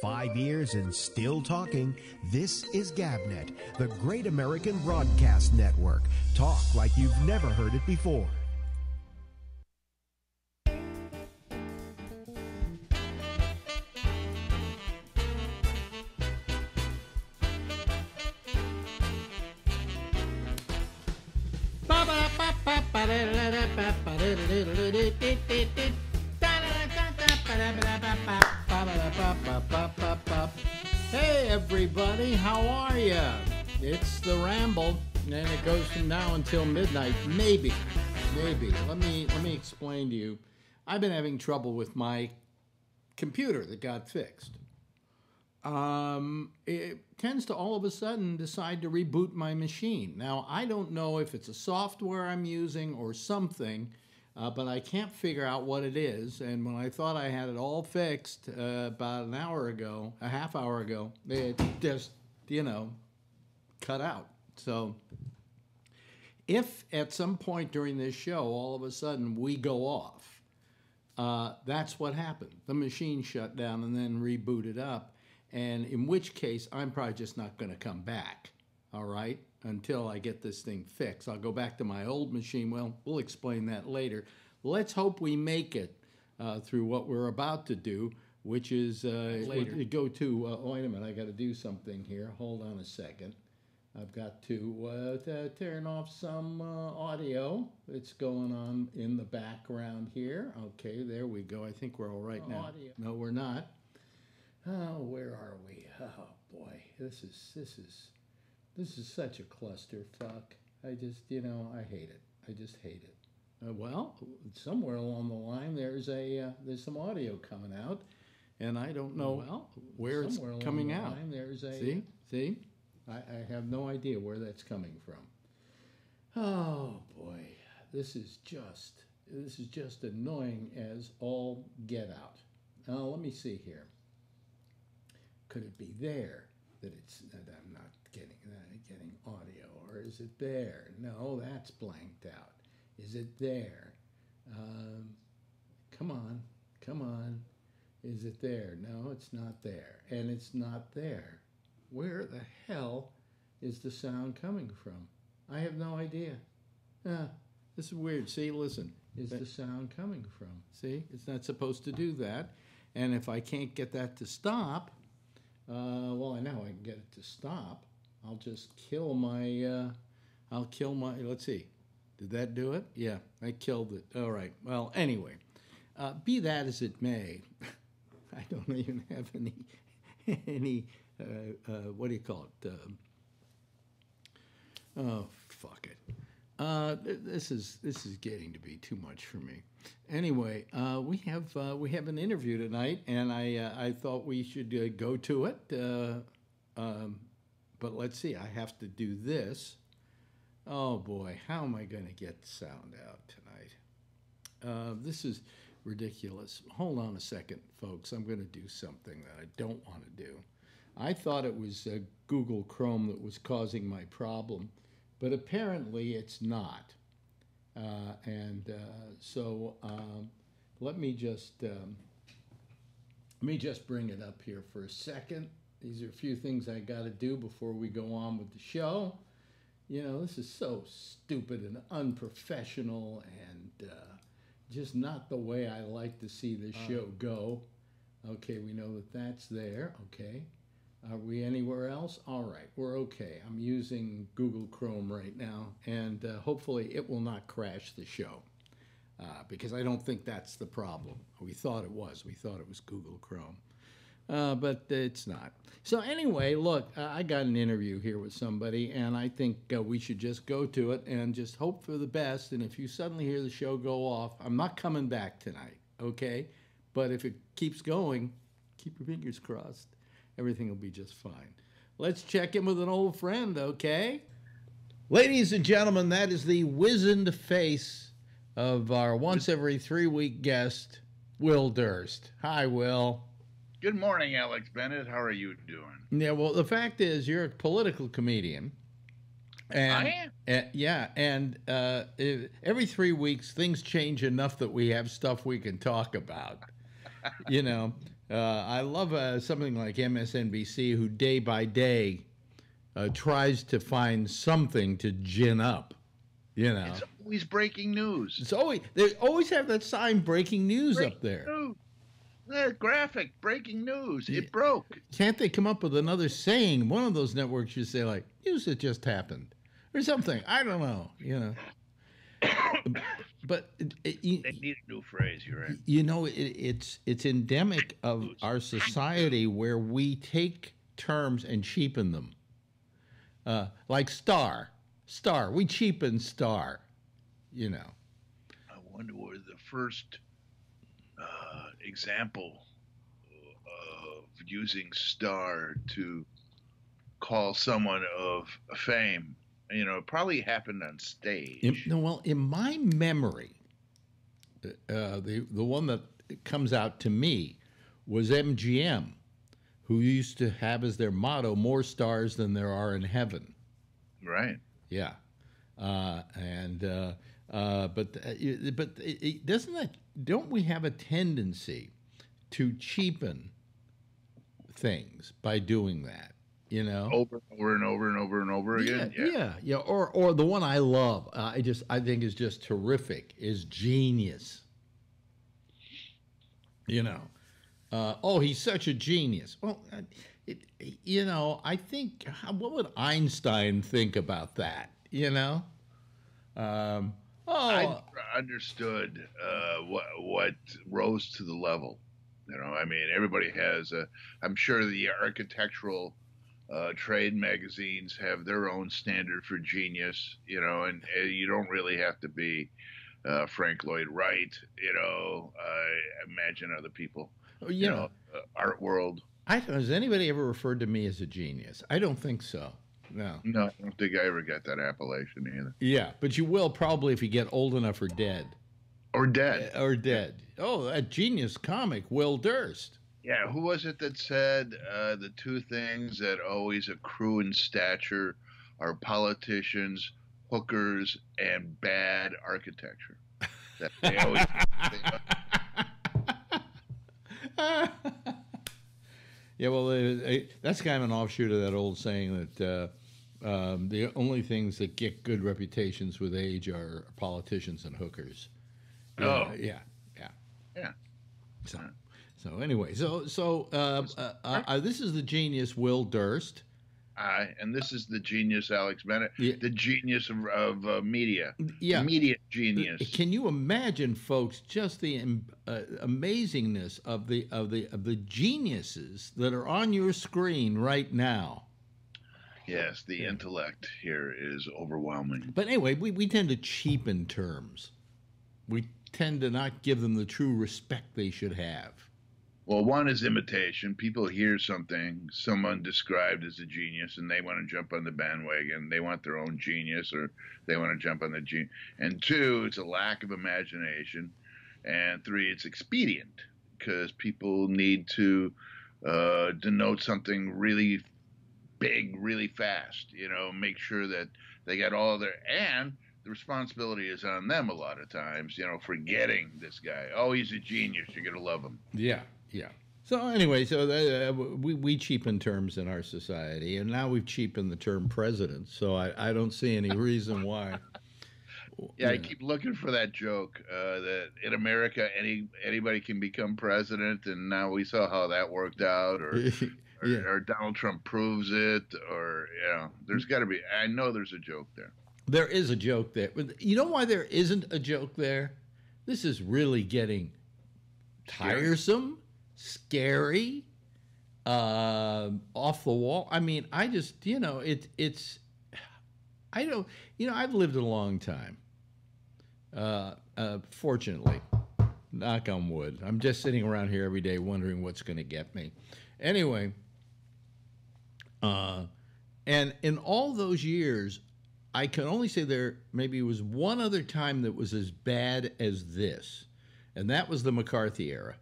Five years and still talking. This is GabNet, the Great American Broadcast Network. Talk like you've never heard it before. Now until midnight. Maybe, maybe. Let me let me explain to you. I've been having trouble with my computer that got fixed. Um, it tends to all of a sudden decide to reboot my machine. Now I don't know if it's a software I'm using or something. Uh, but I can't figure out what it is. And when I thought I had it all fixed uh, about an hour ago, a half hour ago, it just, you know, cut out. So if at some point during this show, all of a sudden we go off, uh, that's what happened. The machine shut down and then rebooted up. And in which case, I'm probably just not going to come back. All right until I get this thing fixed. I'll go back to my old machine. Well, we'll explain that later. Let's hope we make it uh, through what we're about to do, which is uh, Later. go to. Uh, wait a minute, I got to do something here. Hold on a second. I've got to uh, turn off some uh, audio that's going on in the background here. Okay, there we go. I think we're all right now. Audio. No, we're not. Oh, where are we? Oh boy, this is this is this is such a clusterfuck. I just, you know, I hate it. I just hate it. Uh, well, somewhere along the line, there's a uh, there's some audio coming out, and I don't know Well, where it's coming out. line, there's a- see, see, I, I have no idea where that's coming from. Oh boy, this is just this is just annoying as all get out. Now let me see here. Could it be there that it's that I'm not getting getting audio, or is it there? No, that's blanked out. Is it there? Um, come on, come on. Is it there? No, it's not there, and it's not there. Where the hell is the sound coming from? I have no idea. Ah, this is weird. See, listen. Is the sound coming from? See, it's not supposed to do that. And if I can't get that to stop, uh, well, I know I can get it to stop. I'll just kill my. Uh, I'll kill my. Let's see. Did that do it? Yeah, I killed it. All right. Well, anyway, uh, be that as it may, I don't even have any any. Uh, uh, what do you call it? Um oh, fuck it. Uh, this is this is getting to be too much for me. Anyway, uh, we have uh, we have an interview tonight, and I uh, I thought we should go to it. Um, but let's see, I have to do this. Oh boy, how am I going to get sound out tonight? This is ridiculous. Hold on a second, folks. I'm going to do something that I don't want to do. I thought it was uh, Google Chrome that was causing my problem, but apparently it's not. Uh, and uh, so um, let me just um, let me just bring it up here for a second. These are a few things I got to do before we go on with the show. You know, this is so stupid and unprofessional and uh, just not the way I like to see this show go. Okay, we know that that's there. Okay. Are we anywhere else? All right, we're okay. I'm using Google Chrome right now, and uh, hopefully it will not crash the show uh, because I don't think that's the problem. We thought it was. We thought it was Google Chrome. Uh, but it's not. So anyway, look, I got an interview here with somebody, and I think uh, we should just go to it and just hope for the best. And if you suddenly hear the show go off, I'm not coming back tonight, okay? But if it keeps going, keep your fingers crossed. Everything will be just fine. Let's check in with an old friend, okay? Ladies and gentlemen, that is the wizened face of our once every three week guest, Will Durst. Hi, Will. Good morning, Alex Bennett. How are you doing? Yeah, well, the fact is, you're a political comedian. And, I am? uh, yeah, and uh, i- every three weeks, things change enough that we have stuff we can talk about. you know, Uh, I love uh, something like MSNBC, who day by day uh, tries to find something to gin up. You know, it's always breaking news. It's always they always have that sign "breaking news" breaking up there. News. That graphic, breaking news. It broke. Can't they come up with another saying? One of those networks should say like "news that just happened" or something. I don't know. You know. but it, it, you, they need a new phrase. You're right. You know, it, it's it's endemic of our society where we take terms and cheapen them. Uh, like star, star. We cheapen star. You know. I wonder where the first uh, example of using star to call someone of fame you know, it probably happened on stage. In, well, in my memory, uh, the the one that comes out to me was MGM, who used to have as their motto "More stars than there are in heaven." Right. Yeah, uh, and uh, uh but uh, but it, doesn't that don't we have a tendency to cheapen things by doing that? You know? Over and over and over and over and over again? Yeah. yeah, yeah. or or the one i love uh, i just i think is just terrific is genius. You know? Uh, oh he's such a genius. Well uh, it, you know i think what would einstein think about that you know? Um, oh. I understood uh, what what rose to the level. You know i mean everybody has a i'm sure the architectural uh, trade magazines have their own standard for genius, you know, and, and you don't really have to be uh, Frank Lloyd Wright, you know. I imagine other people, oh, you, you know, uh, art world. I has anybody ever referred to me as a genius? I don't think so. No. No, I don't think I ever got that appellation either. Yeah, but you will probably if you get old enough or dead. Or dead. Or dead. Oh, that genius comic, Will Durst. Yeah, who was it that said uh, the two things that always accrue in stature are politicians, hookers, and bad architecture? That they always. yeah, well, it, that's kind of an offshoot of that old saying that uh, um, the only things that get good reputations with age are politicians and hookers. Oh, yeah, yeah, yeah. So. So anyway, so so uh, uh, uh, uh, this is the genius Will Durst. Aye, and this is the genius Alex Bennett, yeah. the genius of, of uh, media, yeah, media genius. Can you imagine, folks, just the uh, amazingness of the of the of the geniuses that are on your screen right now? Yes, the intellect here is overwhelming. But anyway, we, we tend to cheapen terms. We tend to not give them the true respect they should have. Well, one is imitation. People hear something, someone described as a genius, and they want to jump on the bandwagon. They want their own genius, or they want to jump on the genius. And two, it's a lack of imagination. And three, it's expedient because people need to uh, denote something really big, really fast. You know, make sure that they got all their and the responsibility is on them a lot of times. You know, forgetting this guy. Oh, he's a genius. You're gonna love him. Yeah, yeah. So anyway, so uh, we we cheapen terms in our society, and now we've cheapened the term president. So I, I don't see any reason why. Yeah, I keep looking for that joke uh, that in America any anybody can become president, and now we saw how that worked out, or or, yeah. or Donald Trump proves it, or you know, there's got to be. I know there's a joke there. There is a joke there. You know why there isn't a joke there? This is really getting tiresome scary, uh, off the wall. I mean, I just, you know, it, it's, I don't, you know, I've lived a long time. Uh, uh, fortunately, knock on wood. I'm just sitting around here every day wondering what's going to get me. Anyway, uh, and in all those years, I can only say there maybe was one other time that was as bad as this, and that was the McCarthy era.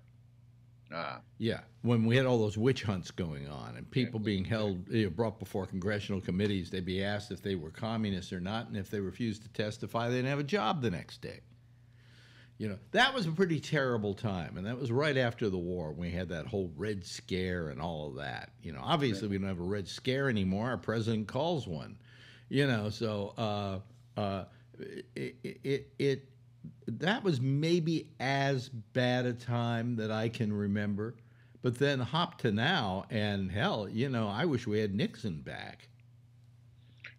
Ah. Yeah, when we had all those witch hunts going on and people being held, you know, brought before congressional committees, they'd be asked if they were communists or not, and if they refused to testify, they didn't have a job the next day. You know, that was a pretty terrible time, and that was right after the war. When we had that whole Red Scare and all of that. You know, obviously we don't have a Red Scare anymore. Our president calls one. You know, so uh, uh, it, it, it that was maybe as bad a time that I can remember. But then hop to now, and hell, you know, I wish we had Nixon back.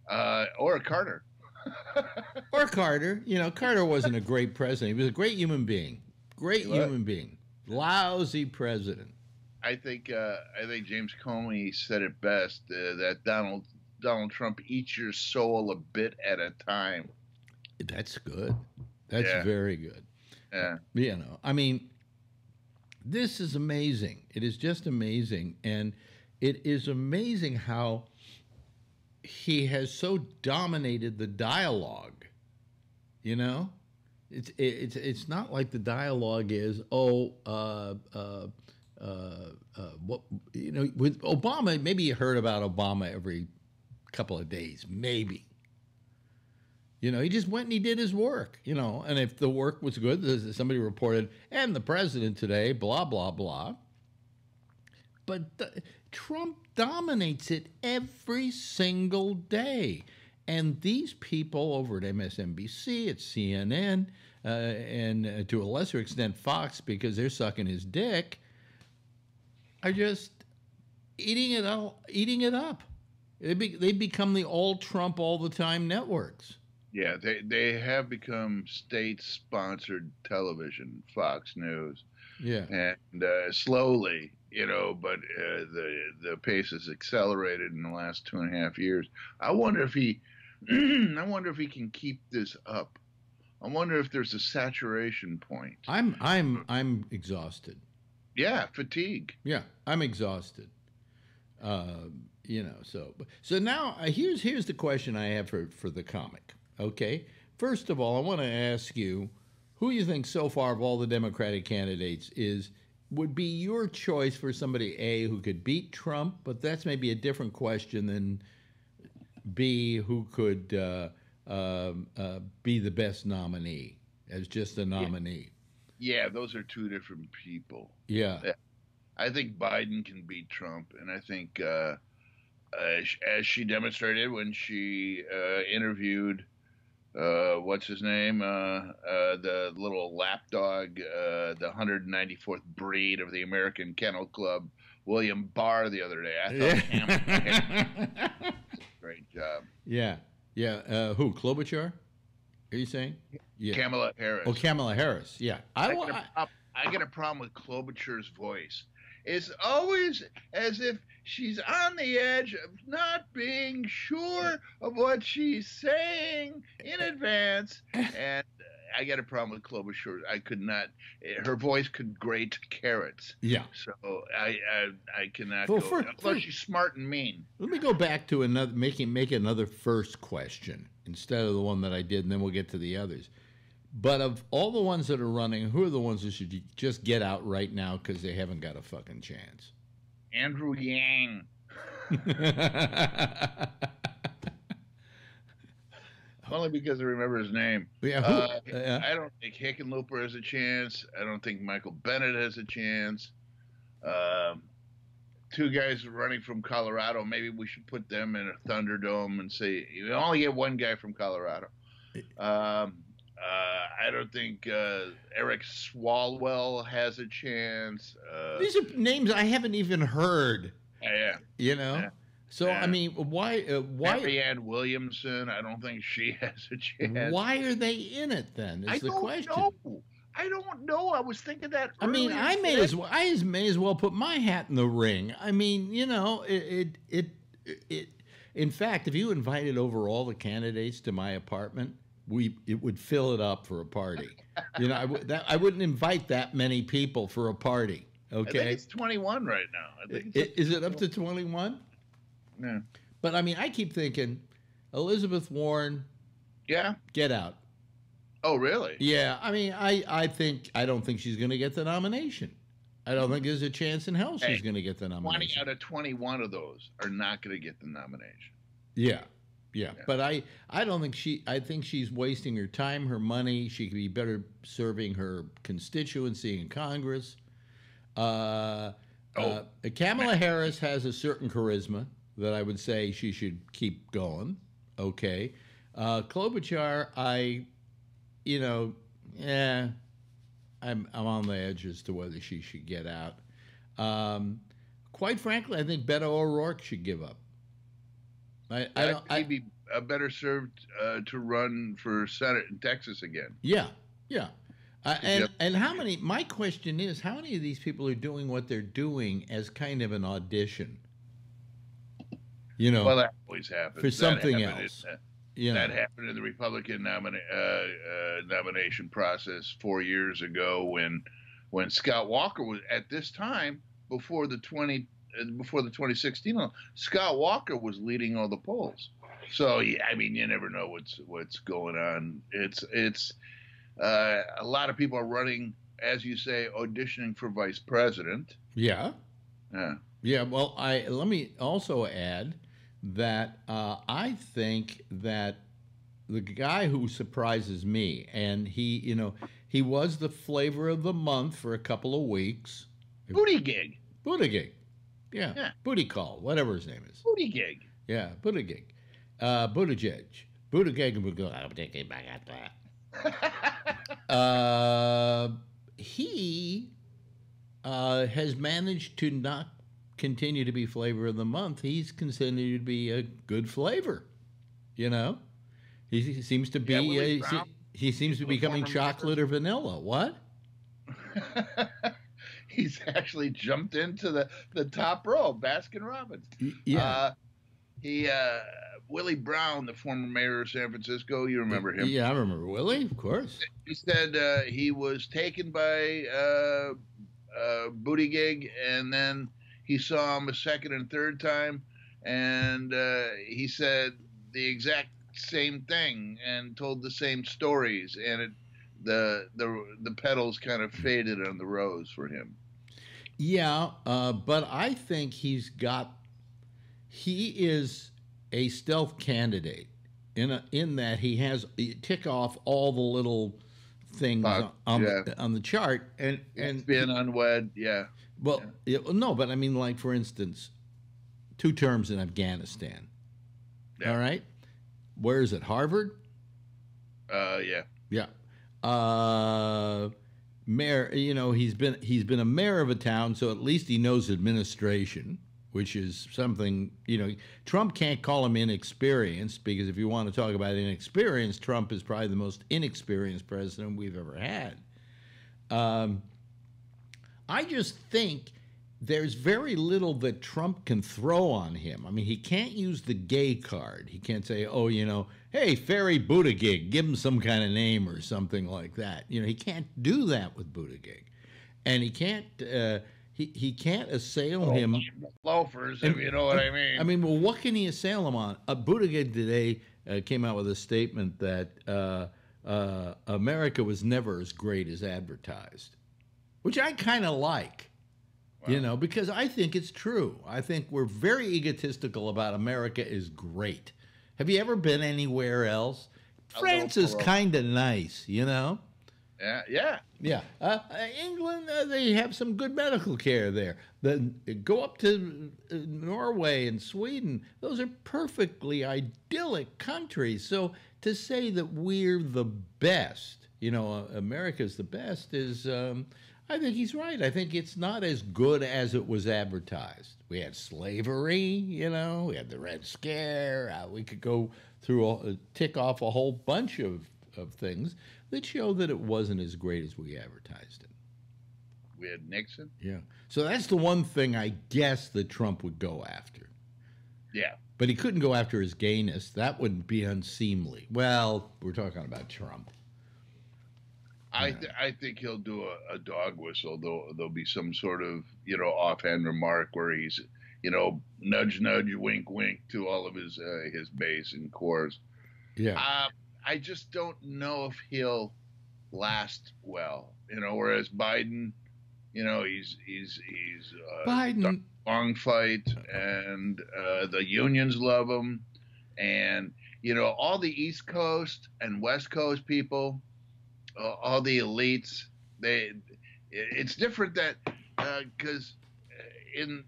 Uh, or Carter. or Carter. You know, Carter wasn't a great president. He was a great human being. Great human being. Lousy president. I think uh, I think James Comey said it best uh, that Donald Donald Trump eats your soul a bit at a time. That's good. That's Yeah. very good. Yeah. You know, I mean, this is amazing. It is just amazing. And it is amazing how he has so dominated the dialogue. You know? It's it's it's not like the dialogue is oh uh, uh, uh, uh, what you know with Obama maybe you heard about Obama every couple of days maybe you know, he just went and he did his work, you know, and if the work was good, somebody reported, and the president today, blah, blah, blah. But Trump dominates it every single day. And these people over at MSNBC, at CNN, uh, and uh, to a lesser extent Fox, because they're sucking his dick, are just eating it all, eating it up. They be, they become the all Trump all the time networks. Yeah, they they have become state-sponsored television, Fox News, Yeah. and uh, slowly, you know, but uh, the the pace has accelerated in the last two and a half years. I wonder if he, I wonder if he can keep this up. I wonder if there's a saturation point. I'm I'm I'm exhausted. Yeah, fatigue. Yeah, I'm exhausted. Uh, you know, so so now uh, here's here's the question I have for for the comic. Okay, first of all, I want to ask you who you think so far of all the Democratic candidates is would be your choice for somebody a who could beat Trump, but that's maybe a different question than b who could uh, um, uh, be the best nominee as just a nominee. Yeah, those are two different people. Yeah. I think Biden can beat Trump, and I think, uh, uh, as she demonstrated when she uh, interviewed, uh, what's his name, uh, uh, the little lapdog, uh, the 194th breed of the American Kennel Club, William Barr, the other day. I thought Harris great job. Yeah, yeah. Uh, who? Klobuchar? Are you saying? Yeah. Kamala Harris. oh, Kamala Harris. Yeah. I, I get, I, a prob- I get a problem with Klobuchar's voice. It's always as if she's on the edge of not being sure of what she's saying in advance. And I got a problem with Klobuchar. I could not. Her voice could grate carrots. yeah. So I I, I cannot Well, go. although for- she's smart and mean. Let me go back to another, making make another first question instead of the one that I did, and then we'll get to the others. But of all the ones that are running, who are the ones that should just get out right now because they haven't got a fucking chance? Andrew Yang. Only because I remember his name. yeah. Who, Uh, uh, I don't think Hickenlooper has a chance. I don't think Michael Bennet has a chance. Um, two guys running from Colorado. Maybe we should put them in a Thunderdome and say you only get one guy from Colorado. Um, uh, I don't think uh, Eric Swalwell has a chance. Uh, these are names I haven't even heard. yeah, You know. Yeah. So Yeah. I mean, why? Uh, why? Marianne Williamson. I don't think she has a chance. Why are they in it then? Is I the don't question. know. I don't know. I was thinking that. I mean, I may as well. I may as well put my hat in the ring. I mean, you know, it, it, it, it. In fact, if you invited over all the candidates to my apartment, we it would fill it up for a party. you know, I, would- that, I wouldn't invite that many people for a party. Okay, it's 21 right now. I think I- is it up to twenty one? yeah. But I mean, I keep thinking, Elizabeth Warren, yeah. get out. Oh, really? Yeah, I mean, I, I think I don't think she's going to get the nomination. I don't think there's a chance in hell she's Hey, going to get the nomination. 20 out of 21 of those are not going to get the nomination. Yeah, Yeah, but I, I don't think she. I think she's wasting her time, her money. She could be better serving her constituency in Congress. Uh, Oh. uh, Kamala Harris has a certain charisma that I would say she should keep going. Okay, uh, Klobuchar, I, you know, yeah, I'm I'm on the edge as to whether she should get out. Um, quite frankly, I think Beto O'Rourke should give up. I, I don't. He'd be uh, better served uh, to run for Senate in Texas again. Yeah, yeah. Uh, and Yep. and how many? My question is, how many of these people are doing what they're doing as kind of an audition? You know, Well, that always happens. For something else. in, you know. That happened in the Republican nomina- uh, uh, nomination process four years ago when when Scott Walker was at this time before the twenty before the 2016 one, Scott Walker was leading all the polls. So yeah, I mean, you never know what's what's going on. It's it's uh, a lot of people are running, as you say, auditioning for vice president. yeah, Yeah. yeah. Well, I let me also add that uh, I think that the guy who surprises me, and he, you know, he was the flavor of the month for a couple of weeks. Booty gig. Buttigieg, yeah, Yeah. Booty Call, whatever his name is. Booty gig. Yeah, Buttigieg. Uh, Buttigieg. Buttigieg and Buttigieg. Uh, he uh, has managed to not continue to be flavor of the month. He's considered to be a good flavor. You know, he, he seems to be. Yeah, he seems to be becoming chocolate or vanilla. What? He's actually jumped into the, the top row, Baskin Robbins. Yeah. Uh, he, uh, Willie Brown, the former mayor of San Francisco, you remember him. Yeah, I remember Willie, of course. He said uh, he was taken by uh, uh, Buttigieg, and then he saw him a second and third time, and uh, he said the exact same thing and told the same stories, and it, the the the petals kind of faded on the rose for him. Yeah, uh, but I think he's got. He is a stealth candidate in a, in that he has you tick off all the little things Box, on, yeah. the, on the chart, and and being unwed, yeah. well, yeah, no, but I mean, like for instance, two terms in Afghanistan. Yeah. All right, where is it? Harvard. Uh, yeah. Yeah. Uh, mayor, you know, he's been he's been a mayor of a town, so at least he knows administration, which is something, you know, Trump can't call him inexperienced because if you want to talk about inexperienced, Trump is probably the most inexperienced president we've ever had. Um, I just think there's very little that Trump can throw on him. I mean, he can't use the gay card. He can't say, oh, you know, hey, Fairy Buttigieg, give him some kind of name or something like that. You know, he can't do that with Buttigieg. And he can't, uh, he, he can't assail him. Loafers, if you know what I mean. I mean, well, what can he assail him on? Uh, Buttigieg today uh, came out with a statement that uh, uh, America was never as great as advertised, which I kind of like. You know, because I think it's true. I think we're very egotistical about America is great. Have you ever been anywhere else? France is kind of nice, you know? yeah, yeah. Yeah, uh, uh, England, uh, they have some good medical care there. Then go up to uh, Norway and Sweden; those are perfectly idyllic countries. So to say that we're the best, you know, uh, America's the best, is um, I think he's right. I think it's not as good as it was advertised. We had slavery, you know, we had the Red Scare. Uh, we could go through, a, uh, tick off a whole bunch of, of things that show that it wasn't as great as we advertised it. We had Nixon. Yeah. So that's the one thing I guess that Trump would go after. Yeah. But he couldn't go after his gayness. That wouldn't be unseemly. Well, we're talking about Trump. I th- I think he'll do a, a dog whistle. There'll there'll be some sort of you know offhand remark where he's you know nudge nudge wink wink to all of his uh, his base and cores. Yeah. Uh, I just don't know if he'll last well. You know, whereas Biden, you know, he's he's he's uh, Biden. long fight, and uh, the unions love him, and you know all the East Coast and West Coast people, uh, all the elites. They, it's different that because uh, in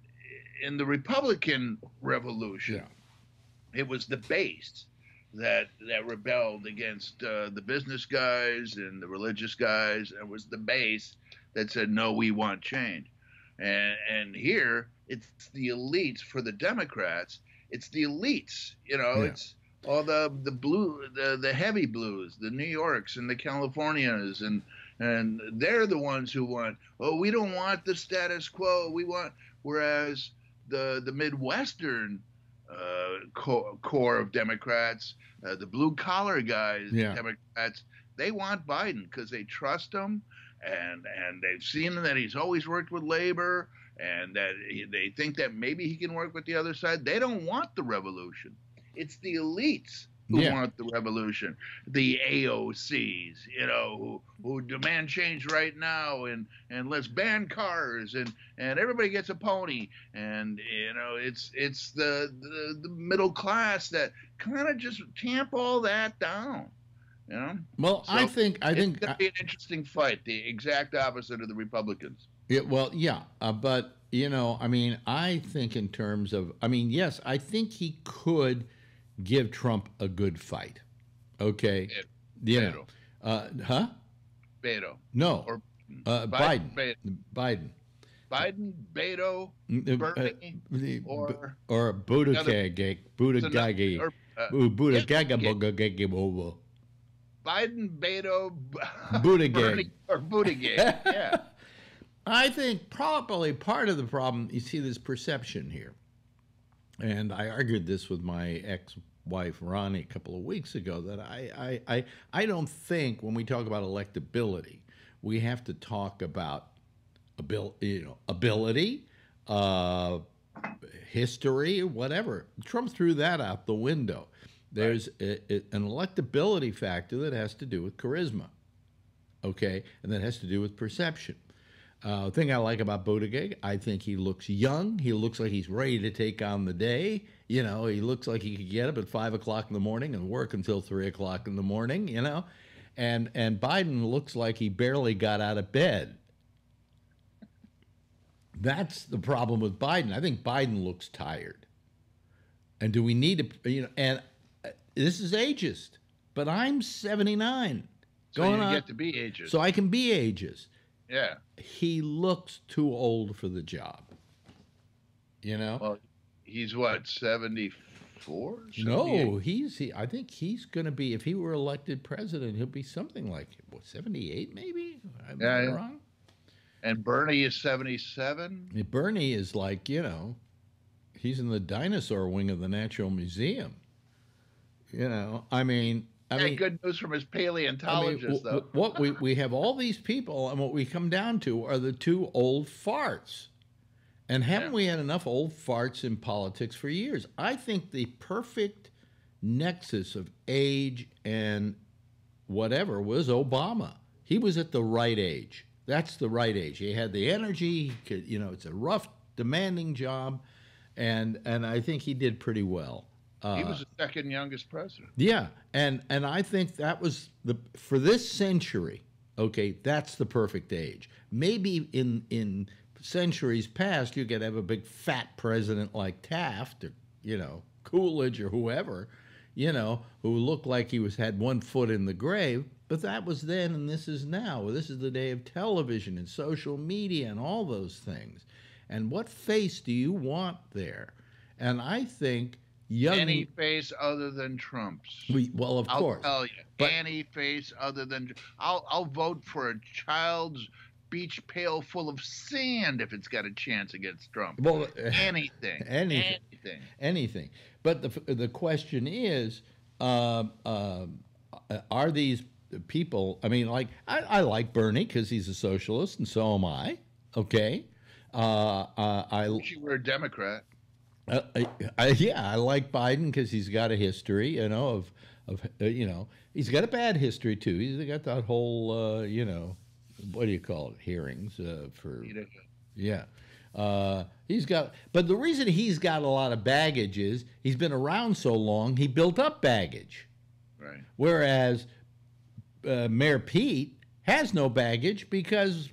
in the Republican Revolution, Yeah. it was the base that that rebelled against uh, the business guys and the religious guys. It was the base that said no, we want change. And and here it's the elites for the Democrats. It's the elites. You know, Yeah. it's all the the blue the the heavy blues, the New Yorks and the Californias and and they're the ones who want oh we don't want the status quo. We want whereas the the midwestern uh, core, core of democrats uh, the blue collar guys Yeah. democrats they want biden because they trust him and and they've seen that he's always worked with labor and that he, they think that maybe he can work with the other side. They don't want the revolution it's the elites who Yeah. want the revolution the AOCs, you know, who, who demand change right now, and and let's ban cars, and and everybody gets a pony, and you know, it's it's the the, the middle class that kind of just tamp all that down, you know. Well, I think I it's think gonna be an interesting fight, the exact opposite of the Republicans. Yeah, well, yeah, uh, but you know, I mean, I think in terms of, I mean, yes, I think he could give Trump a good fight. Okay, you know, uh, huh? Beto No, or uh, Biden, Biden, Biden, Biden, Beto, Mm, uh, Bernie, the- or or Buttigieg, Buttigieg, or, uh, Buttigieg, Biden, Beto, Buttigieg. Or Buttigieg. Yeah. I think probably part of the problem, you see this perception here. And I argued this with my ex wife, Ronnie, a couple of weeks ago that I, I, I, I don't think when we talk about electability, we have to talk about abil- you know, ability, uh, history, whatever. Trump threw that out the window. There's a, a- an electability factor that has to do with charisma, okay, and that has to do with perception. Uh, thing I like about Buttigieg, I think he looks young. He looks like he's ready to take on the day. You know, he looks like he could get up at five o'clock in the morning and work until three o'clock in the morning. You know, and and Biden looks like he barely got out of bed. That's the problem with Biden. I think Biden looks tired. And do we need to, you know, and uh, this is ageist, but I'm 79. So going you on, get to be ages. so I can be ageist yeah. he looks too old for the job. You know? Well, he's what, 74? no, he's he. I think he's going to be. If he were elected president, he'll be something like what, seventy-eight, maybe. Am Yeah, I wrong? And Bernie is 77? Bernie is like you know, he's in the dinosaur wing of the Natural Museum. You know, I mean, I mean, good news from his I mean, though. what we, we have all these people, and what we come down to are the two old farts. And haven't Yeah. we had enough old farts in politics for years? I think the perfect nexus of age and whatever was Obama. He was at the right age. That's the right age. He had the energy. He could, you know, it's a rough, demanding job, and and I think he did pretty well. Uh, he was the second youngest president. yeah, and and I think that was the for this century. Okay, that's the perfect age. Maybe in in centuries past, you could have a big fat president like Taft or you know Coolidge or whoever, you know, who looked like he was had one foot in the grave. But that was then, and this is now. This is the day of television and social media and all those things. And what face do you want there? And I think young. Any face other than Trump's. we, well, of I'll course. tell you, But- any face other than I'll I'll vote for a child's beach pail full of sand if it's got a chance against Trump. Well, anything, Anything. anything. anything. But the the question is, um, um, are these people? I mean, like I, I like Bernie because he's a socialist, and so am I. Okay, uh, uh, I, Wish you were a Democrat. I, I, I yeah, I like Biden because he's got a history, you know, of of uh, you know, he's got a bad history too. He's got that whole, uh, you know, what do you call it, hearings uh, for yeah. Uh, he's got, but the reason he's got a lot of baggage is he's been around so long, he built up baggage. Right. Whereas uh, Mayor Pete has no baggage because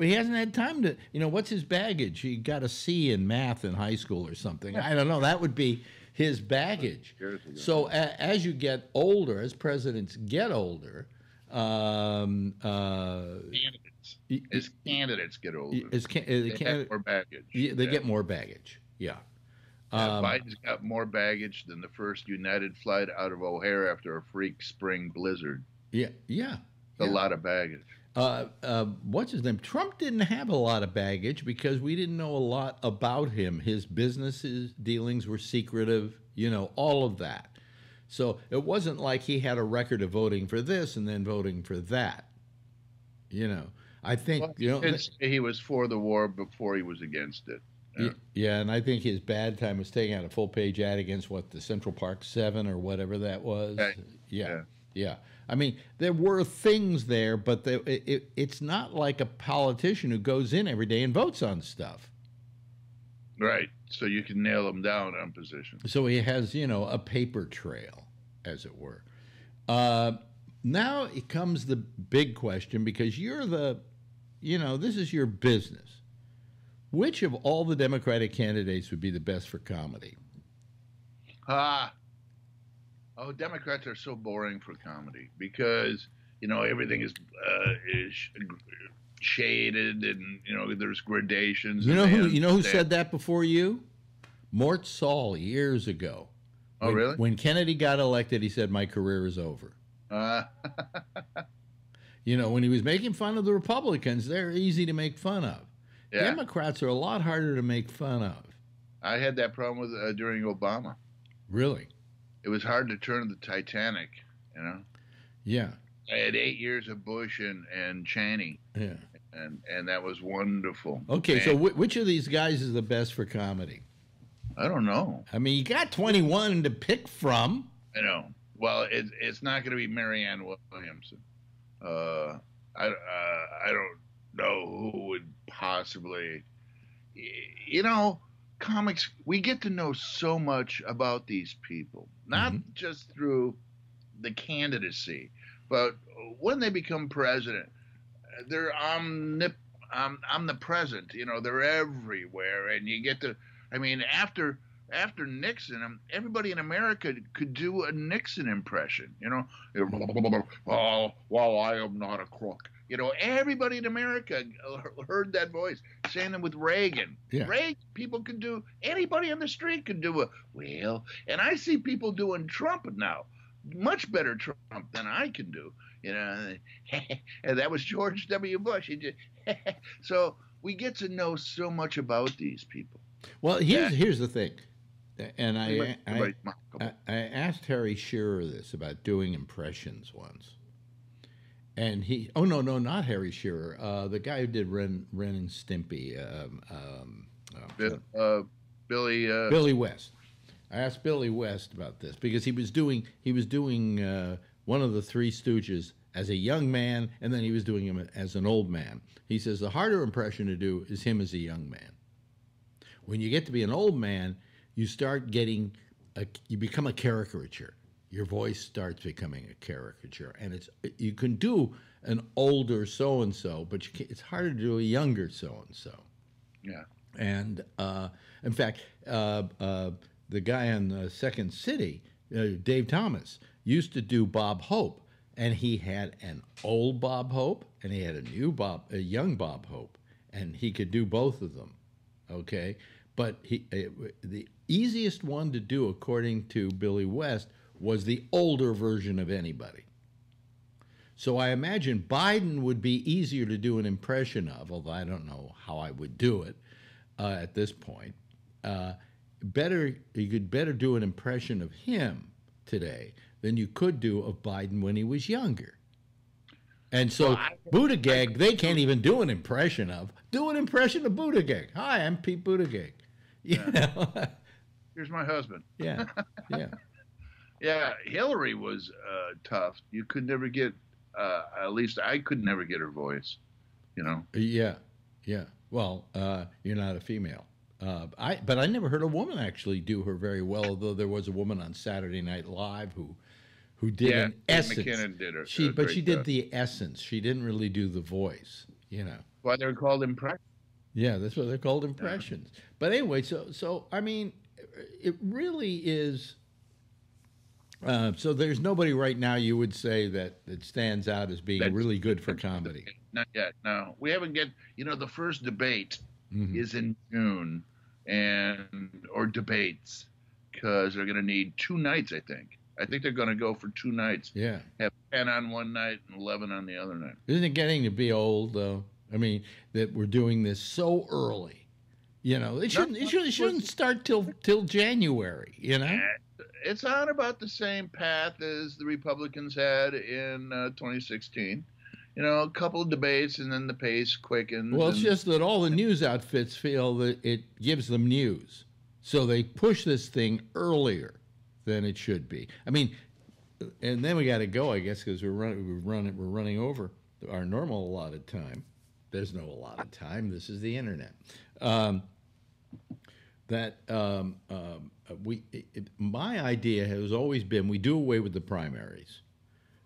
he hasn't had time to, you know, what's his baggage? He got a C in math in high school or something. I don't know. That would be his baggage. So a, as you get older, as presidents get older, um, uh, Candidates. As candidates get older, as can, uh, they can, more baggage. yeah, they Yeah. get more baggage. Yeah. Yeah, Um, Biden's got more baggage than the first United flight out of O'Hare after a freak spring blizzard. yeah. Yeah. A yeah. lot of baggage. Uh, uh, what's his name? Trump didn't have a lot of baggage because we didn't know a lot about him. His businesses dealings were secretive, you know, all of that. So it wasn't like he had a record of voting for this and then voting for that. You know, I think Well, you know. He was for the war before he was against it. Yeah, yeah, and I think his bad time was taking out a full page ad against what the Central Park Seven or whatever that was. Right. Yeah, Yeah. Yeah. I mean, there were things there, but they, it, it, it's not like a politician who goes in every day and votes on stuff. Right. So you can nail him down on positions. So he has, you know, a paper trail, as it were. Uh, now it comes the big question because you're the, you know, this is your business. Which of all the Democratic candidates would be the best for comedy? Ah. Oh, Democrats are so boring for comedy because you know everything is uh, is sh- shaded and you know there's gradations. You know who you know who said that before you? Mort Sahl years ago. Oh, When- really? When Kennedy got elected, he said, "My career is over." Uh, You know, when he was making fun of the Republicans, they're easy to make fun of. yeah, Democrats are a lot harder to make fun of. I had that problem with uh, during Obama. Really? It was hard to turn the Titanic. You know, Yeah. I had eight years of Bush and and Cheney, Yeah. and and that was wonderful. Okay, so And wh- which of these guys is the best for comedy? I don't know. I mean, you got 21 to pick from. I know. Well, it, it's not going to be Marianne Williamson. Uh, I uh, I don't know who would possibly. You know, comics. We get to know so much about these people, not Mhm. just through the candidacy, but when they become president, they're omnip, um, omnipresent. You know, they're everywhere, and you get to. I mean, after after Nixon, um, everybody in America could do a Nixon impression. You know, oh, well, I am not a crook. You know, everybody in America heard that voice. Same with Reagan. Yeah. Reagan, people can do. Anybody on the street can do a well. And I see people doing Trump now, much better Trump than I can do. You know, and that was George W. Bush. He just so we get to know so much about these people. Well, here's Yeah. here's the thing, and I, Everybody- I. I, I asked Harry Shearer this about doing impressions once, and he oh no no not Harry Shearer uh, the guy who did Ren Ren and Stimpy um, um, oh, Bill- uh, Billy. Uh, Billy West. I asked Billy West about this because he was doing he was doing uh, one of the Three Stooges as a young man, and then he was doing him as an old man. He says the harder impression to do is him as a young man. When you get to be an old man, you start getting a, you become a caricature. Your voice starts becoming a caricature, and it's you can do an older so and so, but you can, it's harder to do a younger so and so. yeah. And uh, in fact, uh, uh, the guy on the Second City, uh, Dave Thomas, used to do Bob Hope, and he had an old Bob Hope and he had a new Bob, a young Bob Hope, and he could do both of them. Okay, but he uh, the easiest one to do, according to Billy West, was the older version of anybody. So I imagine Biden would be easier to do an impression of, although I don't know how I would do it uh, at this point. Uh, better, you could better do an impression of him today than you could do of Biden when he was younger. And so Well, I- Buttigieg, they can't even do an impression of. Do an impression of Buttigieg. Hi, I'm Pete Buttigieg. You know? Here's my husband. yeah, yeah. Yeah, Hillary was uh, tough. You could never get. Uh, at least I could never get her voice. You know. Yeah, yeah. Well, uh, you're not a female. Uh, I but I never heard a woman actually do her very well. Although there was a woman on Saturday Night Live who who did Yeah, an essence. McKinnon did her- She but she did job. the essence. She didn't really do the voice. You know. Why they're called impressions. Yeah, that's what they're called impressions. But anyway, so so I mean, it really is. Uh, so there's nobody right now you would say that that stands out as being That's- really good for comedy. Not yet. No, we haven't get. You know, the first debate Mhm. is in June, and or debates because they're going to need two nights. I think. I think they're going to go for two nights. Yeah, Have ten on one night and eleven on the other night. isn't it getting to be old though? I mean, that we're doing this so early. You know, it shouldn't it, should, it shouldn't start till till January. You know. It's on about the same path as the Republicans had in uh, 2016. You know, a couple of debates and then the pace quickens. Well, it's and- just that all the news outfits feel that it gives them news. So they push this thing earlier than it should be. I mean, and then we got to go, I guess, because we're running, we're running, we're running over our normal allotted time. There's no allotted time. This is the internet. Um, that um, um, we, it, it- my idea has always been we do away with the primaries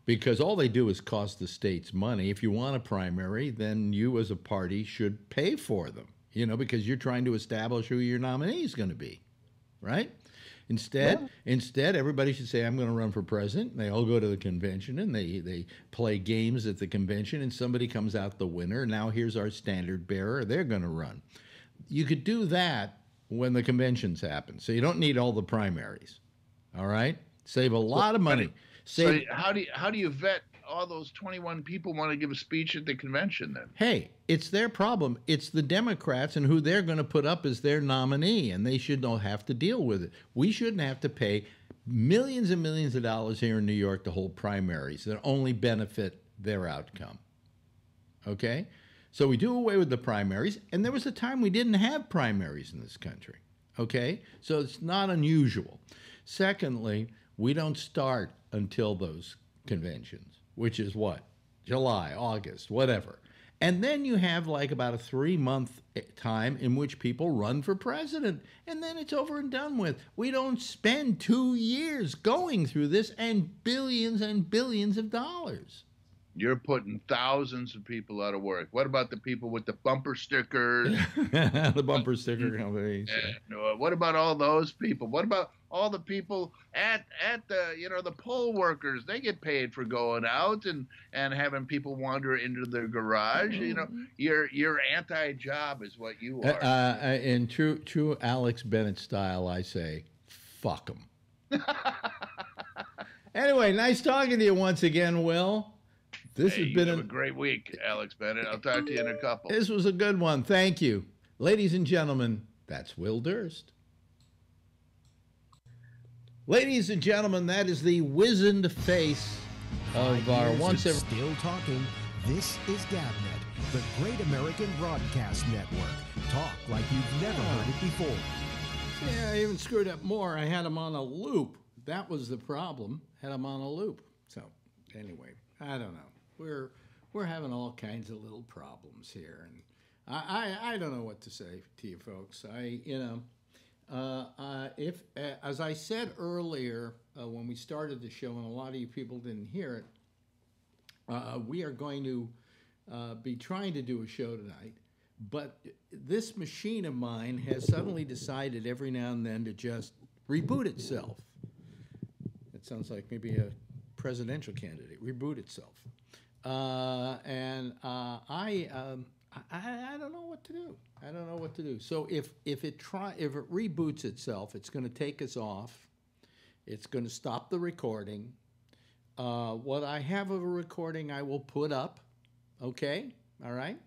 because all they do is cost the states money. If you want a primary, then you as a party should pay for them, you know, because you're trying to establish who your nominee is going to be, right? Instead, instead, everybody should say, "I'm going to run for president." And they all go to the convention and they they play games at the convention, and somebody comes out the winner. Now here's our standard bearer; they're going to run. You could do that when the conventions happen, so you don't need all the primaries. All right, save a lot of money. so how do you, how do you vet all those 21 people want to give a speech at the convention then? hey, it's their problem. It's the Democrats and who they're going to put up as their nominee, and they should not have to deal with it. We shouldn't have to pay millions and millions of dollars here in New York to hold primaries that only benefit their outcome. Okay? So we do away with the primaries, and there was a time we didn't have primaries in this country. Okay? So it's not unusual. Secondly, we don't start until those conventions, which is what? July, August, whatever. And then you have like about a three month eh, time in which people run for president. And then it's over and done with. We don't spend two years going through this and billions and billions of dollars. You're putting thousands of people out of work. What about the people with the bumper stickers? the bumper sticker companies. And, uh, what about all those people? What about all the people at at the you know the poll workers? They get paid for going out and and having people wander into their garage. You know, you're you're anti-job is what you Uh, are. uh, in true true Alex Bennett style, I say, fuck them. anyway, nice talking to you once again, Will. This Hey, has you been have a, a great week, Alex Bennett. I'll talk to you in a couple. this was a good one. Thank you, ladies and gentlemen. That's Will Durst. Ladies and gentlemen, that is the wizened face of Five our once and every. Still talking. This is Gabnet, the Great American Broadcast Network. Talk like you've never heard it before. Yeah, I even screwed up more. I had him on a loop. That was the problem. Had him on a loop. So anyway, I don't know. We're we're having all kinds of little problems here, and I I, I don't know what to say to you folks. I you know. Uh, uh, if, uh, as I said earlier uh, when we started the show, and a lot of you people didn't hear it, uh, we are going to uh, be trying to do a show tonight. But this machine of mine has suddenly decided every now and then to just reboot itself. It sounds like maybe a presidential candidate, reboot itself. Uh, and uh, I, um, I, I don't know what to do. I don't know what to do. So if if it try if it reboots itself, it's going to take us off. It's going to stop the recording. Uh, what I have of a recording, I will put up. Okay, all right,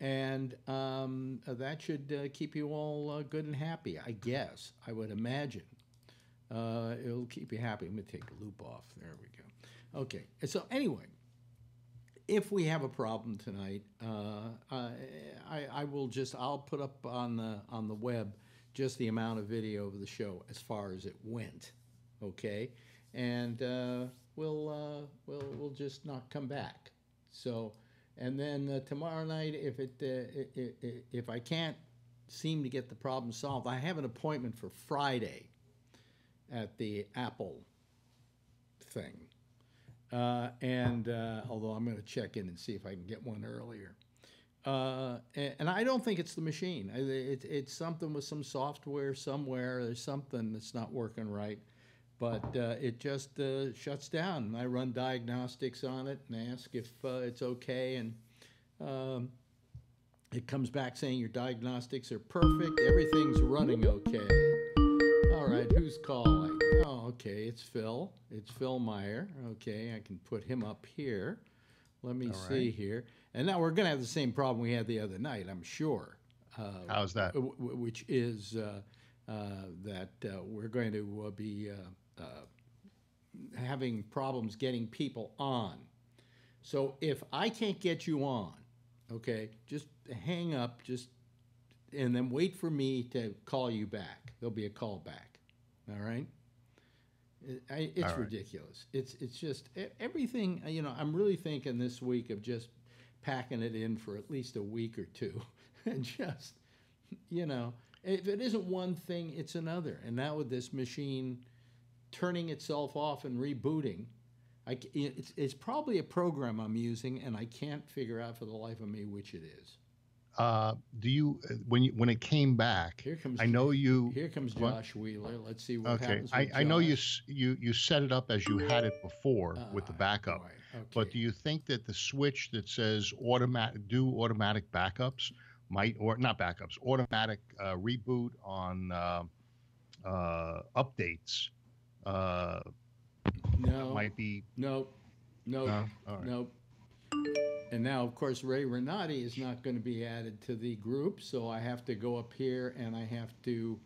and um, that should uh, keep you all uh, good and happy. I guess I would imagine it'll keep you happy. I'm going to take the loop off. There we go. Okay, so anyway, if we have a problem tonight, uh, I, I, will just I'll put up on the on the web just the amount of video of the show as far as it went, okay, and uh, we'll uh, we'll we'll just not come back. So And then uh, tomorrow night, if it, uh, i- i- if I can't seem to get the problem solved, I have an appointment for Friday at the Apple thing. Uh, and uh, although I'm going to check in and see if I can get one earlier. Uh, and, I don't think it's the machine. I- It, it's something with some software somewhere. There's something that's not working right. But uh, it just uh, shuts down. I run diagnostics on it and ask if uh, it's okay. And um, it comes back saying your diagnostics are perfect. Everything's running okay. All right, who's calling? Okay, it's Phil. It's Phil Meyer. Okay, I can put him up here. Let me see here. And now we're going to have the same problem we had the other night, I'm sure. Uh, How's that? w- w- which is uh, uh, that uh, we're going to uh, be uh, uh, having problems getting people on. So if I can't get you on, okay, just hang up, just and then wait for me to call you back. There'll be a call back. All right. I, it's right. ridiculous. It's it's just everything. Uh, you know, I'm really thinking this week of just packing it in for at least a week or two, and just you know, if it isn't one thing, it's another. And now with this machine turning itself off and rebooting, I it's, it's probably a program I'm using, and I can't figure out for the life of me which it is. Uh, do you uh, when you when it came back? Here comes I know you. Here comes What? Josh Wheeler. Let's see what Okay, happens. I, with I know you you you set it up as you had it before with the Ah, backup. boy, But do you think that the switch that says automatic do automatic backups might or not backups automatic uh, reboot on uh, uh, updates uh, no, might be no? All right. nope. And now, of course, Ray Renati is not going to be added to the group, so I have to go up here and I have to,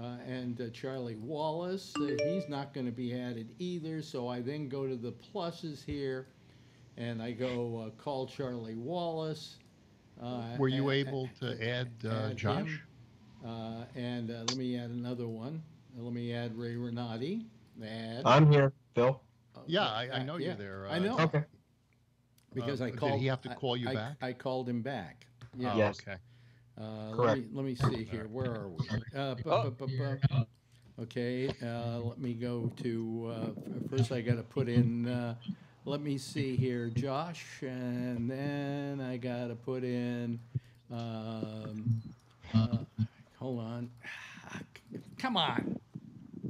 uh, and uh, Charlie Wallace, uh, he's not going to be added either. So I then go to the pluses here, and I go uh, call Charlie Wallace. Uh, Were you a- a- able to add uh, add Josh? Uh, and uh, let me add another one. Uh, let me add Ray Renati. Add. I'm here, Phil. Yeah, I, I Uh, know yeah, you're there. I know. Okay. Because Uh, I did called. he have to call you I, back? I called him back. Yeah. Oh, Yes. Okay. Uh, let Correct. me let me see here. Where are we? Uh, bu- Oh. bu- bu- bu- Okay. Uh, let me go to. Uh, first, I got to put in. Uh, let me see here, Josh, and then I got to put in. Um, uh, hold on. Come on.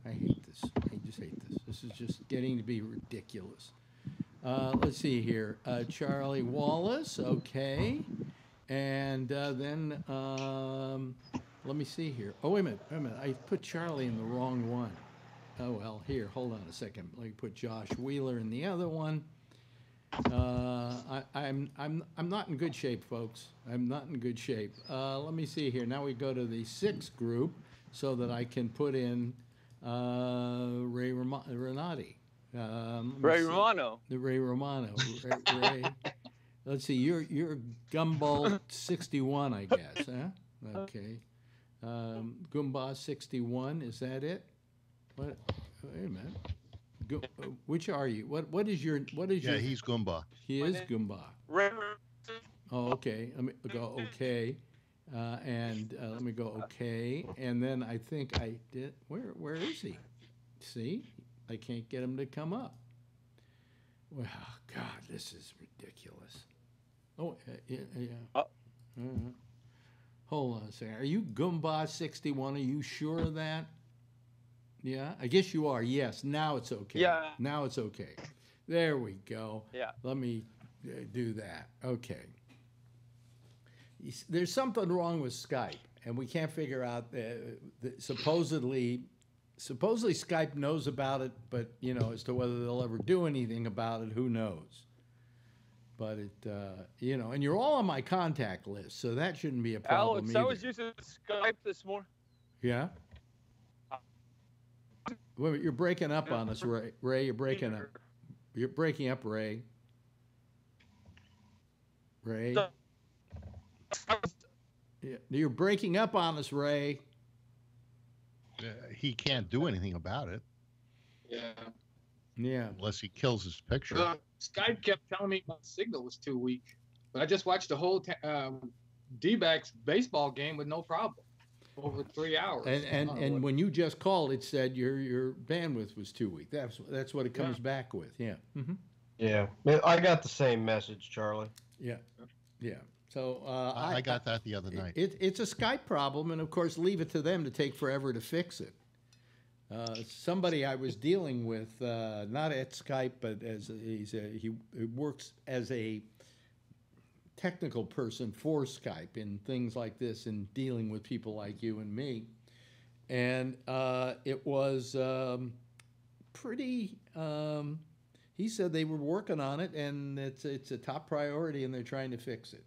I hate this. I just hate this. This is just getting to be ridiculous. Uh, let's see here. Uh, Charlie Wallace, okay. And uh, then, um, let me see here. Oh, wait a minute. Wait a minute. I put Charlie in the wrong one. Oh, well, here, hold on a second. Let me put Josh Wheeler in the other one. Uh, I, I'm, I'm, I'm not in good shape, folks. I'm not in good shape. Uh, let me see here. Now we go to the sixth group so that I can put in uh, Ray Renati. Um, Ray see. Romano. The Ray Romano. Ray, Ray, let's see. You're you're Gumball sixty one, I guess, huh? Okay. Um, Gumball sixty one. Is that it? What? Wait a minute. Gu- uh, which are you? What What is your What is Yeah, your? he's Goomba. he is name- Gumball. Ray. Oh, okay. Let me go okay, uh, and uh, let me go okay, and then I think I did. Where Where is he? See, I can't get him to come up. Well, God, this is ridiculous. Oh, uh, yeah, yeah. Oh. Uh-huh. Hold on a second. Are you Goomba sixty one? Are you sure of that? Yeah, I guess you are. Yes, now it's okay. Yeah. Now it's okay. There we go. Yeah. Let me uh, do that. Okay. There's something wrong with Skype, and we can't figure out. Uh, the, supposedly, supposedly Skype knows about it, but you know, as to whether they'll ever do anything about it, who knows? But it, uh, you know, and you're all on my contact list, so that shouldn't be a problem Alex, I either. was using Skype this morning. yeah. Wait, you're breaking up on us, Ray. Ray, you're breaking up. You're breaking up, Ray. Ray. Yeah, you're breaking up on us, Ray. Uh, he can't do anything about it Yeah. Yeah. unless he kills his picture. Uh, Skype kept telling me my signal was too weak. But I just watched the whole ta- um, D-backs baseball game with no problem over three hours. And and, I don't know and what- when you just called, it said your your bandwidth was too weak. That's that's what it comes back with. Yeah. hmm Yeah, I got the same message, Charlie. Yeah. Yeah. So uh, I, I got that the other night. It, it's a Skype problem, and of course, leave it to them to take forever to fix it. Uh, somebody I was dealing with, uh, not at Skype, but as a, he's a, he, he works as a technical person for Skype in things like this, and dealing with people like you and me. And uh, it was um, pretty. Um, he said they were working on it, and it's it's a top priority, and they're trying to fix it.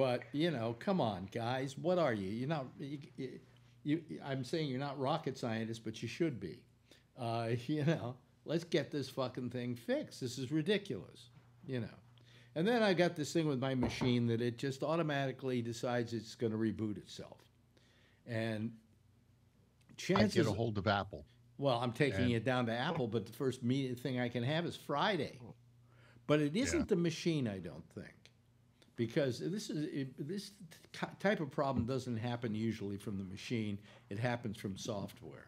But you know, come on, guys, what are you? You're not. You, you, you, I'm saying you're not rocket scientists, but you should be. Uh, you know, let's get this fucking thing fixed. This is ridiculous. You know. And then I got this thing with my machine that it just automatically decides it's going to reboot itself. And chances I get a hold of Apple. Well, I'm taking And- it down to Apple, but the first meeting thing I can have is Friday. But it isn't Yeah. the machine, I don't think, because this is it, this type of problem doesn't happen usually from the machine. It happens from software.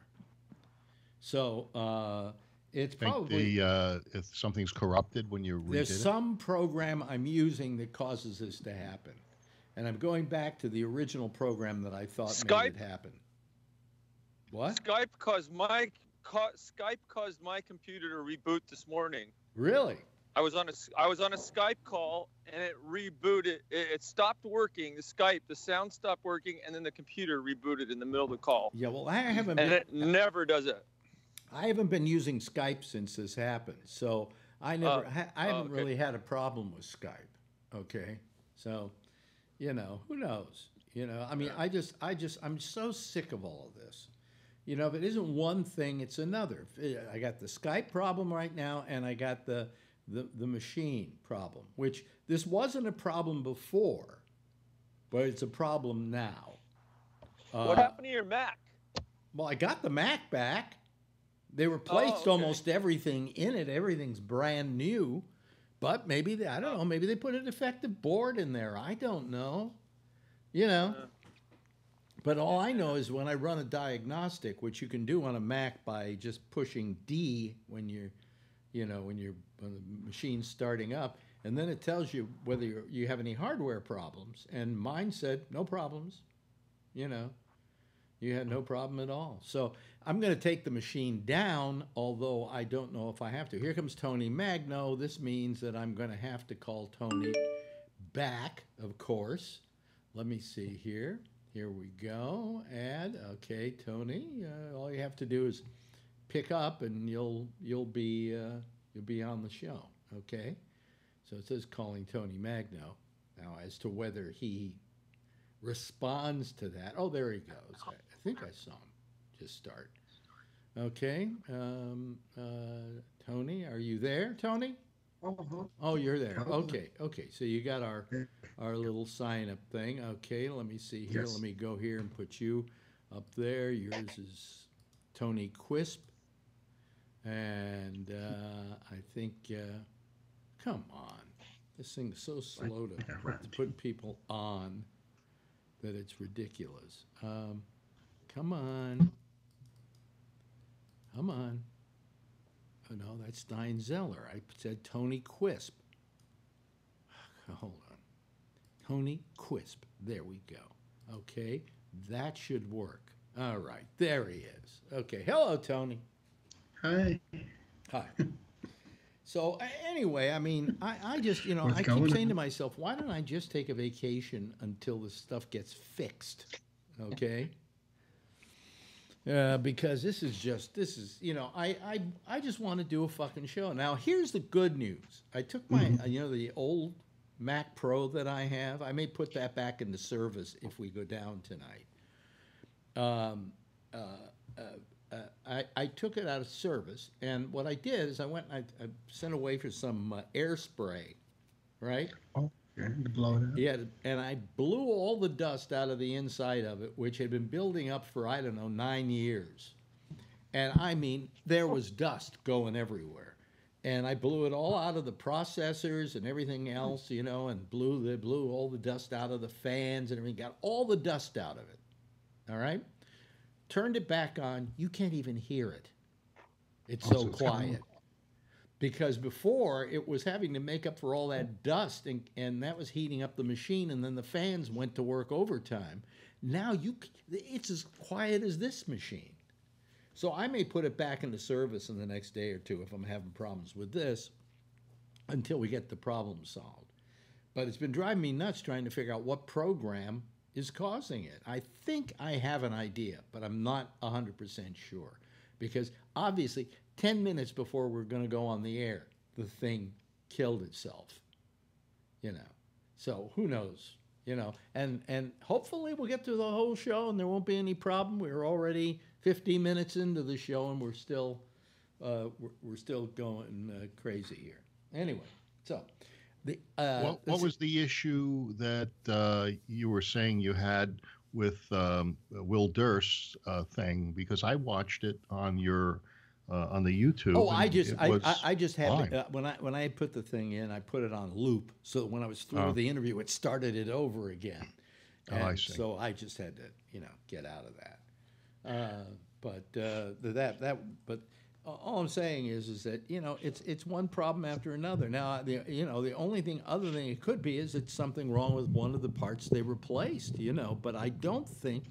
So uh, it's think probably the uh, if something's corrupted when you read there's it. some program I'm using that causes this to happen, and I'm going back to the original program that I thought made Skype? it happen. What? Skype caused my ca- Skype caused my computer to reboot this morning. Really? I was on a I was on a Skype call and it rebooted. It, it stopped working. The Skype, the sound stopped working, and then the computer rebooted in the middle of the call. Yeah. Well, I haven't. And been- it never does it. I haven't been using Skype since this happened, so I never, oh, ha- I haven't okay. really had a problem with Skype. Okay, so, you know, who knows? You know, I mean, I just, I just, I'm so sick of all of this. You know, if it isn't one thing, it's another. Eh, I got the Skype problem right now, and I got the, the, the machine problem, which this wasn't a problem before, but it's a problem now. what Uh, happened to your Mac? well, I got the Mac back. They replaced okay. almost everything in it. Everything's brand new. But maybe they, I don't know, maybe they put a defective board in there. I don't know. You know. Uh. But all I know is when I run a diagnostic, which you can do on a Mac by just pushing D when you're, you know, when you're when the machine's starting up, and then it tells you whether you have any hardware problems. And mine said no problems. You know, you had no problem at all. So I'm going to take the machine down, although I don't know if I have to. Here comes Tony Magno. This means that I'm going to have to call Tony back, of course. Let me see here. Here we go. Add. Okay, Tony. Uh, all you have to do is pick up, and you'll you'll be uh, you'll be on the show. Okay. So it says calling Tony Magno. Now, as to whether he responds to that. Oh, there he goes. I, I think I saw him just start. Okay. Um, uh, Tony, are you there, Tony? Oh, you're there. Okay. Okay. So you got our our little sign up thing. Okay. Let me see here. Yes. Let me go here and put you up there. Yours is Tony Quisp. And uh, I think, uh, come on. This thing's so slow to, to put people on that it's ridiculous. Um, come on. Come on. Oh, no, that's Stein Zeller. I said Tony Quisp. Hold on. Tony Quisp. There we go. Okay, that should work. All right, there he is. Okay, hello, Tony. Hi. Hi. So anyway, I mean, I, I just, you know, What's I keep saying on? to myself, why don't I just take a vacation until this stuff gets fixed? Okay. Uh, because this is just this is you know I I, I just want to do a fucking show. Now here's the good news. I took my Mm-hmm. uh, you know the old Mac Pro that I have. I may put that back into service if we go down tonight. Um, uh, uh, uh, I, I took it out of service, and what I did is I went and I, I sent away for some uh, air spray, right? Oh, okay. To blow it out. Yeah, and I blew all the dust out of the inside of it, which had been building up for I don't know nine years, and I mean there was dust going everywhere, and I blew it all out of the processors and everything else, you know, and blew the blew all the dust out of the fans and everything, got all the dust out of it. All right, turned it back on. You can't even hear it. It's Oh, so so it's quiet. Because before it was having to make up for all that dust, and, and that was heating up the machine, and then the fans went to work overtime. Now you, it's as quiet as this machine. So I may put it back into service in the next day or two if I'm having problems with this until we get the problem solved. But it's been driving me nuts trying to figure out what program is causing it. I think I have an idea, but I'm not 100% sure. Because obviously, 10 minutes before we're going to go on the air, the thing killed itself. You know. So who knows? You know, and and hopefully we'll get through the whole show and there won't be any problem. We're already 15 minutes into the show and we're still uh, we're, we're still going uh, crazy here. Anyway, so the uh, what, what was the issue that uh, you were saying you had with um, Will Durst's uh, thing? Because I watched it on your uh, on the YouTube. Oh, I just I, I, I just had fine. uh, when I when I put the thing in, I put it on loop so that when I was through Oh. with the interview, it started it over again. Oh, I see. So I just had to you know get out of that. Uh, but uh, that that but all I'm saying is is that you know it's it's one problem after another. Now the you know the only thing other than it could be is it's something wrong with one of the parts they replaced. You know, but I don't think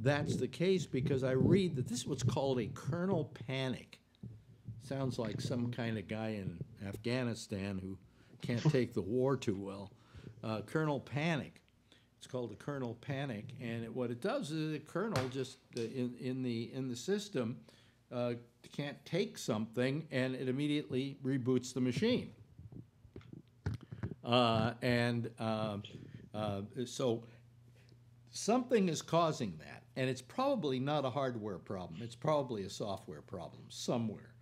that's the case because I read that this is what's called a kernel panic. Sounds like some kind of guy in Afghanistan who can't take the war too well. Uh, kernel panic. It's called a kernel panic, and it, what it does is the kernel just uh, in in the in the system uh, can't take something, and it immediately reboots the machine. Uh, and um, uh, so something is causing that, and it's probably not a hardware problem. It's probably a software problem somewhere.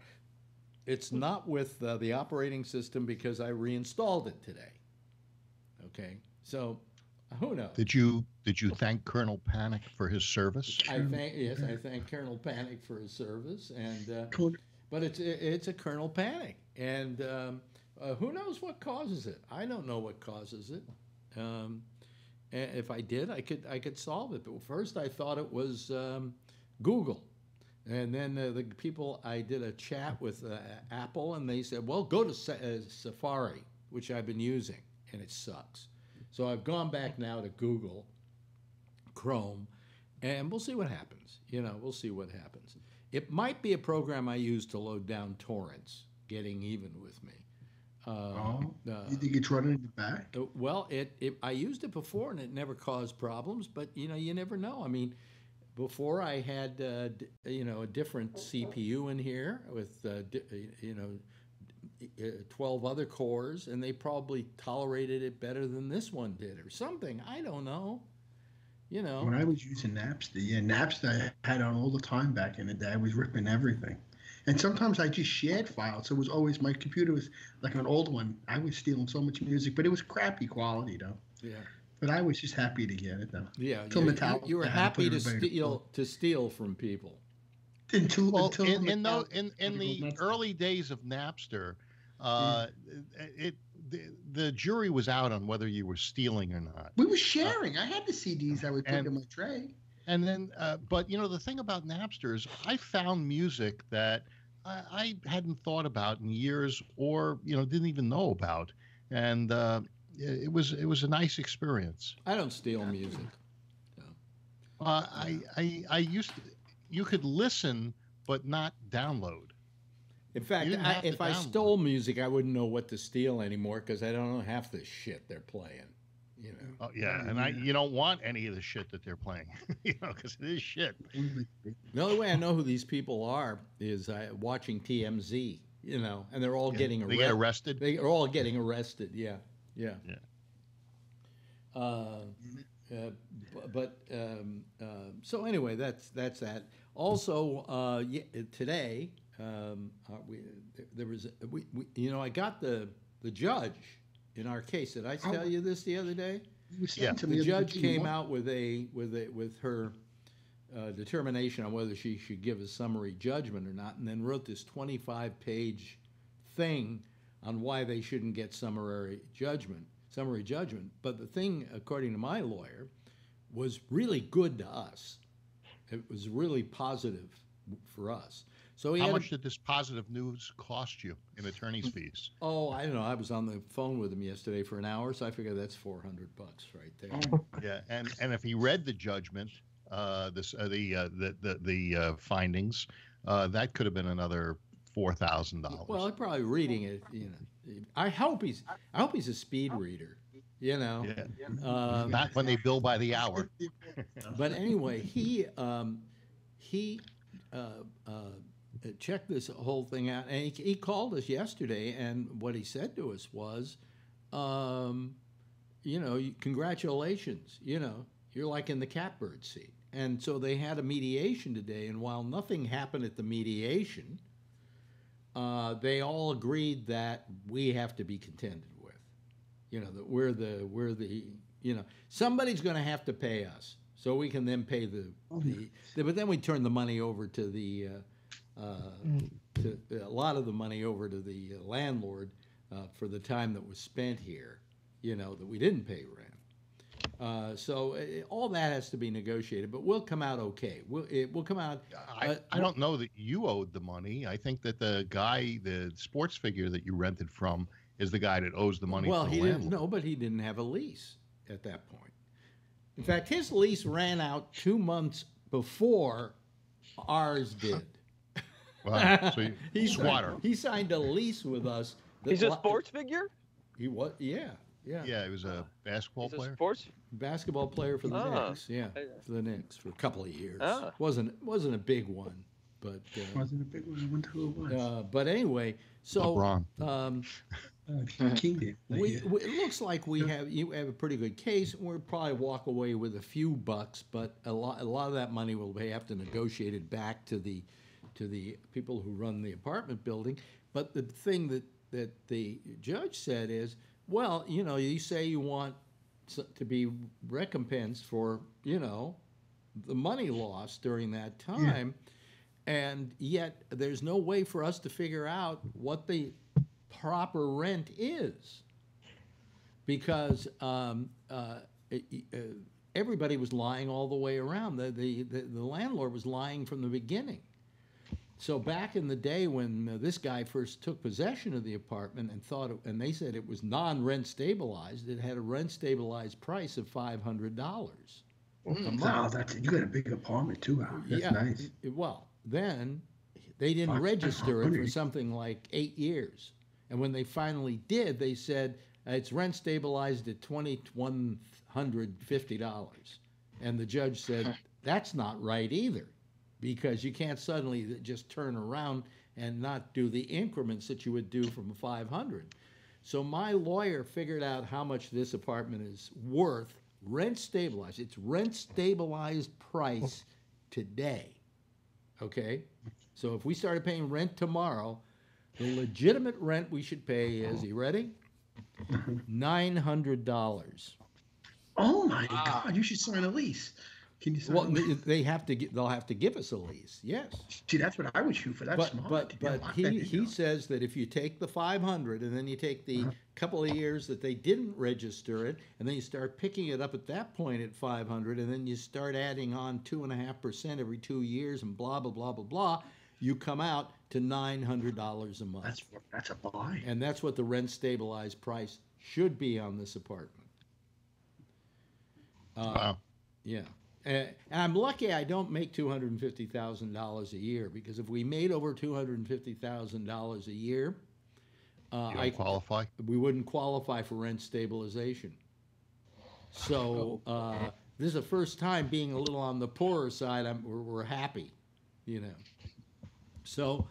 It's not with uh, the operating system because I reinstalled it today. Okay, so who knows? Did you did you thank Colonel Panic for his service? I thank yes, I thank Colonel Panic for his service, and uh, but it's it's a Colonel Panic, and um, uh, who knows what causes it? I don't know what causes it. Um, a- if I did, I could I could solve it. But first, I thought it was um, Google, and then uh, the people I did a chat with uh, Apple, and they said, "Well, go to Sa- uh, Safari, which I've been using, and it sucks." So I've gone back now to Google Chrome, and we'll see what happens. You know, we'll see what happens. It might be a program I use to load down torrents, getting even with me. Uh, Oh, uh, you think it's running in the back? uh, Well, it, it I used it before and it never caused problems, but you know you never know. I mean, before I had uh, d- you know a different CPU in here with uh, uh, you know uh, twelve other cores, and they probably tolerated it better than this one did, or something. I don't know. You know. When I was using Napster, yeah, Napster I had on all the time back in the day. I was ripping everything. And sometimes I just shared files. So it was always my computer was like an old one. I was stealing so much music, but it was crappy quality though. yeah. But I was just happy to get it though. Yeah. Till You, you, Metallica you were to happy to to steal to steal from people. Until Well, until in in, tho- in, in had the early days of Napster, uh, it the, the jury was out on whether you were stealing or not. we were sharing. I had the CDs I would put and- in my tray. And then, uh, but you know, the thing about Napster is I found music that I, I hadn't thought about in years, or you know, didn't even know about, and uh, it it was it was a nice experience. I don't steal music. Uh, I, I I used to, you could listen but not download. In fact, I, if I download. stole music, I wouldn't know what to steal anymore because I don't know half the shit they're playing. You know. Oh, yeah, and I you don't want any of the shit that they're playing, you know, because it is shit. The only way I know who these people are is uh, watching TMZ. You know, and they're all Yeah, getting they arrested. get arrested. They are all getting arrested. Yeah, yeah. Yeah. Uh, uh, but um, uh, so anyway, that's that's that. Also, uh, ye- today um, uh, we, there- there was we, we you know I got the the judge in our case. Did I Oh. tell you this the other day? You were saying Yeah. The the judge came out with a with a with her uh, determination on whether she should give a summary judgment or not, and then wrote this 25 page thing on why they shouldn't get summary judgment, summary judgment. But the thing, according to my lawyer, was really good to us. It was really positive for us. So he How had a- much did this positive news cost you in attorney's fees? Oh, I don't know. I was on the phone with him yesterday for an hour, so I figure that's four hundred bucks right there. Yeah, and and if he read the judgment, uh, this uh, the, uh, the the the uh, findings, uh, that could have been another four thousand Well, dollars. I'm probably reading it. You know, I hope he's. I hope he's a speed reader. You know. Yeah, Um, not when they bill by the hour. but anyway, he um, he uh, uh, checked this whole thing out, and he, he called us yesterday, and what he said to us was, um, you know, congratulations, you know, you're like in the catbird seat. And so they had a mediation today, and while nothing happened at the mediation, uh, they all agreed that we have to be contended with. You know that we're the we're the you know somebody's going to have to pay us, so we can then pay the, the, the but then we turn the money over to the uh, uh, to a lot of the money over to the landlord uh, for the time that was spent here. You know that we didn't pay rent. Uh, so uh, all that has to be negotiated, but we'll come out okay. We'll it will come out. I, uh, I don't know that you owed the money. I think that the guy, the sports figure that you rented from, is the guy that owes the money. Well, to the he landlord. didn't. No, but he didn't have a lease at that point. In fact, his lease ran out two months before ours did. Wow. So you, he squatter. Signed, he signed a lease with us. that He's a sports figure. He was. Yeah. Yeah. Yeah, he was a basketball He's a player. sports. Basketball player for the Ah. Knicks. Yeah. For the Knicks for a couple of years. Ah. wasn't wasn't a big one, but uh, Wasn't a big one. I wonder who it was. uh, but anyway. So LeBron. um, Uh, King. We, we, it looks like we have you have a pretty good case. We'll probably walk away with a few bucks, but a lot a lot of that money will have to negotiate it back to the to the people who run the apartment building. But the thing that that the judge said is, well, you know, you say you want to be recompensed for you know the money lost during that time, and yet there's no way for us to figure out what the proper rent is because um, uh, uh, everybody was lying all the way around. The, the, the, the landlord was lying from the beginning. So back in the day when uh, this guy first took possession of the apartment and thought, it, and they said it was non-rent stabilized, it had a rent stabilized price of five hundred dollars a Oh, that's you got a big apartment too, Al. That's yeah. nice. it- Well, then they didn't Five- register it for something like eight years, and when they finally did, they said uh, it's rent stabilized at twenty one hundred fifty dollars, and the judge said that's not right either, because you can't suddenly just turn around and not do the increments that you would do from five hundred. So my lawyer figured out how much this apartment is worth, rent stabilized. It's rent stabilized price today. Okay? So if we started paying rent tomorrow, the legitimate rent we should pay is, you ready? Nine hundred dollars. Oh my Wow. God! You should sign a lease. Can you sign Well, a lease? they they have to, gi- they'll have to give us a lease, yes. See, that's what I would shoot for. That's But, smart. but, Yeah, but lock he, he says that if you take the five hundred and then you take the Uh-huh. couple of years that they didn't register it, and then you start picking it up at that point at five hundred, and then you start adding on two and a half percent every two years and blah, blah, blah, blah, blah, you come out to nine hundred dollars a month. That's that's a buy. And that's what the rent stabilized price should be on this apartment. Uh, Wow. Yeah. Uh, and I'm lucky I don't make two hundred and fifty thousand dollars a year because if we made over two hundred and fifty thousand dollars a year, uh, I qualify. we wouldn't qualify for rent stabilization. So uh, this is the first time being a little on the poorer side. I'm, we're, we're happy, you know. So,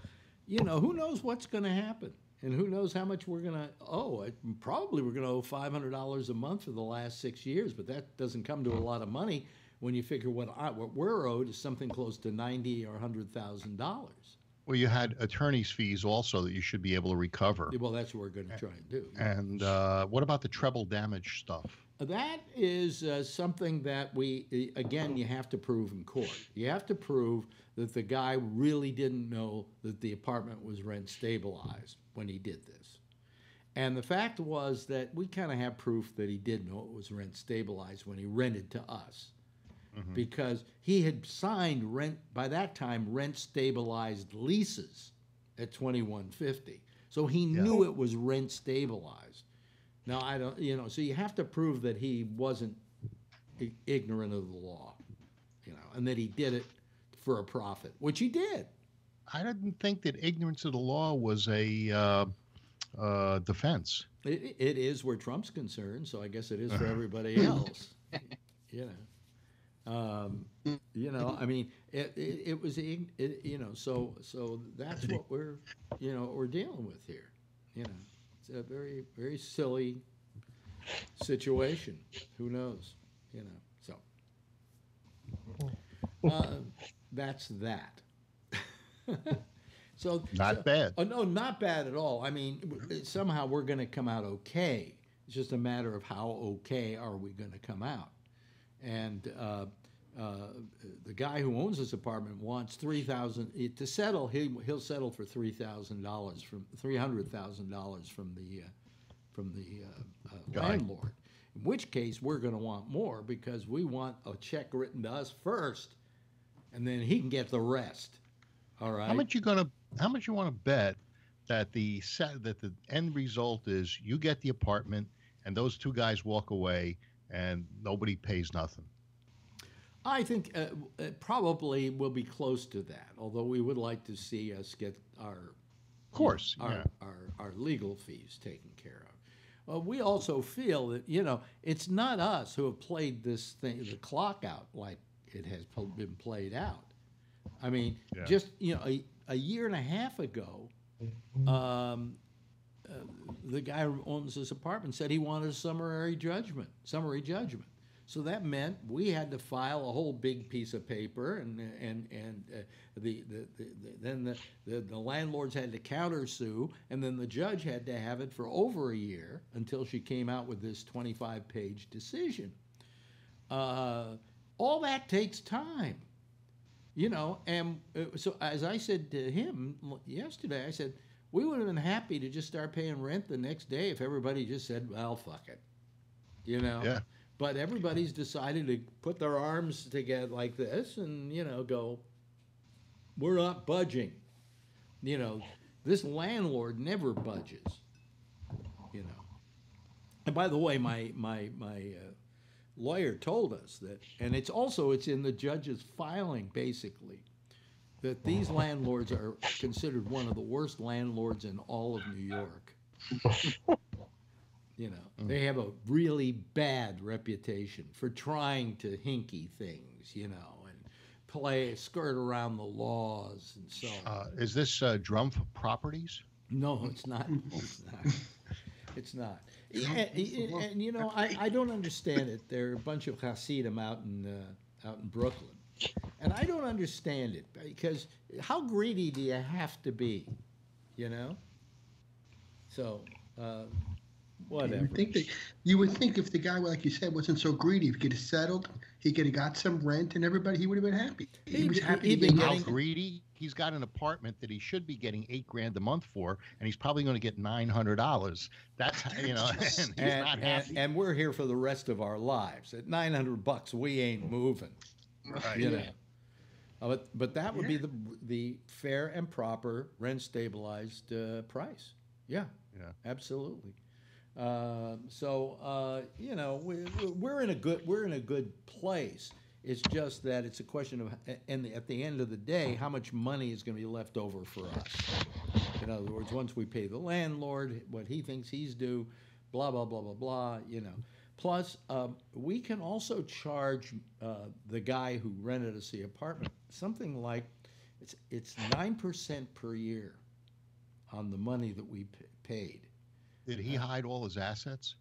you know, who knows what's going to happen, and who knows how much we're going to owe? It, probably we're going to owe five hundred dollars a month for the last six years, but that doesn't come to a lot of money when you figure what I, what we're owed is something close to ninety or hundred thousand dollars. Well, you had attorney's fees also that you should be able to recover. Well, that's what we're going to try and do. And uh, what about the treble damage stuff? That is uh, something that we, again, you have to prove in court. You have to prove that the guy really didn't know that the apartment was rent stabilized when he did this. And the fact was that we kind of have proof that he did know it was rent stabilized when he rented to us. Mhm. Because he had signed rent, by that time, rent stabilized leases at 2150. So he Yeah. knew it was rent stabilized. Now, I don't, you know, so you have to prove that he wasn't i- ignorant of the law, you know, and that he did it for a profit, which he did. I didn't think that ignorance of the law was a uh, uh, defense. It, it is where Trump's concerned, so I guess it is for everybody else. you know, um, you know. I mean, it, it, it was it, you know. So so that's what we're you know we're dealing with here. You know, it's a very very silly situation. Who knows? You know. So uh, that's that. so Not so- bad. Oh no, not bad at all. I mean, somehow we're going to come out okay. It's just a matter of how okay are we going to come out. And uh, uh, the guy who owns this apartment wants three thousand to settle. He he'll settle for three thousand dollars from three hundred thousand dollars from the uh, from the uh, uh, landlord. In which case, we're going to want more because we want a check written to us first, and then he can get the rest. All right. How much you gonna? How much you want to bet that the set that the end result is you get the apartment and those two guys walk away and nobody pays nothing. I think uh, it probably will be close to that, although we would like to see us get our, Of course, our, yeah. our, our legal fees taken care of. Uh, we also feel that, you know, it's not us who have played this thing, the clock out like it has been played out. I mean, Yeah. just, you know, a, a year and a half ago, um, uh, the guy who owns this apartment said he wanted a summary judgment, summary judgment. So that meant we had to file a whole big piece of paper, and and and uh, the, the, the, the then the, the the landlords had to countersue, and then the judge had to have it for over a year until she came out with this 25-page decision. Uh, all that takes time you know and uh, so as i said to him yesterday i said we would have been happy to just start paying rent the next day if everybody just said well fuck it you know? Yeah. but everybody's decided to put their arms together like this and you know go we're not budging. You know this landlord never budges you know? And by the way my my my uh, lawyer told us that, and it's also it's in the judge's filing basically, that these landlords are considered one of the worst landlords in all of New York. you know, they have a really bad reputation for trying to hinky things, you know, and play skirt around the laws and so on. Uh, is this uh, Drumpf Properties? No, it's not. It's not. It's not. And, and- and, you know, I, I don't understand it. There are a bunch of Hasidim out in uh, out in Brooklyn, and I don't understand it because how greedy do you have to be, you know? So, uh, You whatever. would think that you would think if the guy, like you said, wasn't so greedy, if he could have settled, he could have got some rent, and everybody he would have been happy. He He'd was happy he'd to be How greedy? He's got an apartment that he should be getting eight grand a month for, and he's probably going to get nine hundred dollars. That's how- you know, and he's And, not and, happy. and we're here for the rest of our lives. At nine hundred bucks, we ain't moving. Right. you know. Uh, But, but that would be the, the fair and proper rent stabilized uh, price. Yeah. Yeah. Absolutely. Uh, so, uh, you know, we, we- we're in a good, we're in a good place. It's just that it's a question of, and at the end of the day, how much money is going to be left over for us? In other words, once we pay the landlord what he thinks he's due, blah, blah, blah, blah, blah, you know. Plus, um, we can also charge uh, the guy who rented us the apartment something like it's it's nine percent per year on the money that we p- paid. Did he hide all his assets?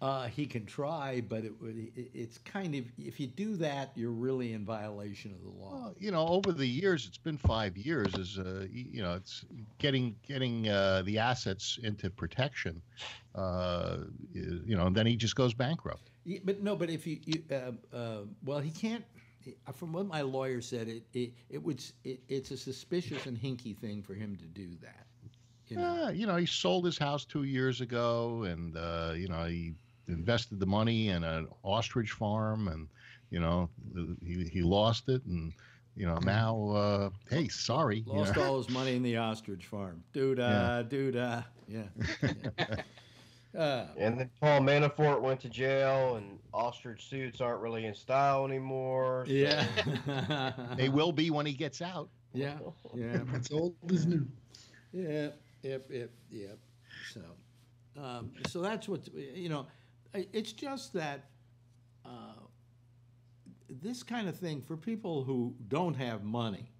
Uh, he can try, but it, would- it, it's kind of if you do that, you're really in violation of the law. Well, you know, over the years, it's been five years. Is uh, you know, it's getting getting uh, the assets into protection. Uh, you know, and then he just goes bankrupt. Yeah, but no, but if you, you uh, uh, well, he can't. From what my lawyer said, it it, it would it, it's a suspicious and hinky thing for him to do that. You know? Yeah, you know, he sold his house two years ago, and uh, you know, he invested the money in an ostrich farm, and you know, he he lost it, and you know, now, uh, hey, sorry, you Lost know. all his money in the ostrich farm. Doo da, doo da. Yeah. yeah. Uh, And then Paul Manafort went to jail, and ostrich suits aren't really in style anymore. so- yeah. they will be when he gets out. Yeah. Yeah. It's old as new. Yeah, yep, yep, yep. So, um, so that's what you know. It's just that uh, this kind of thing for people who don't have money.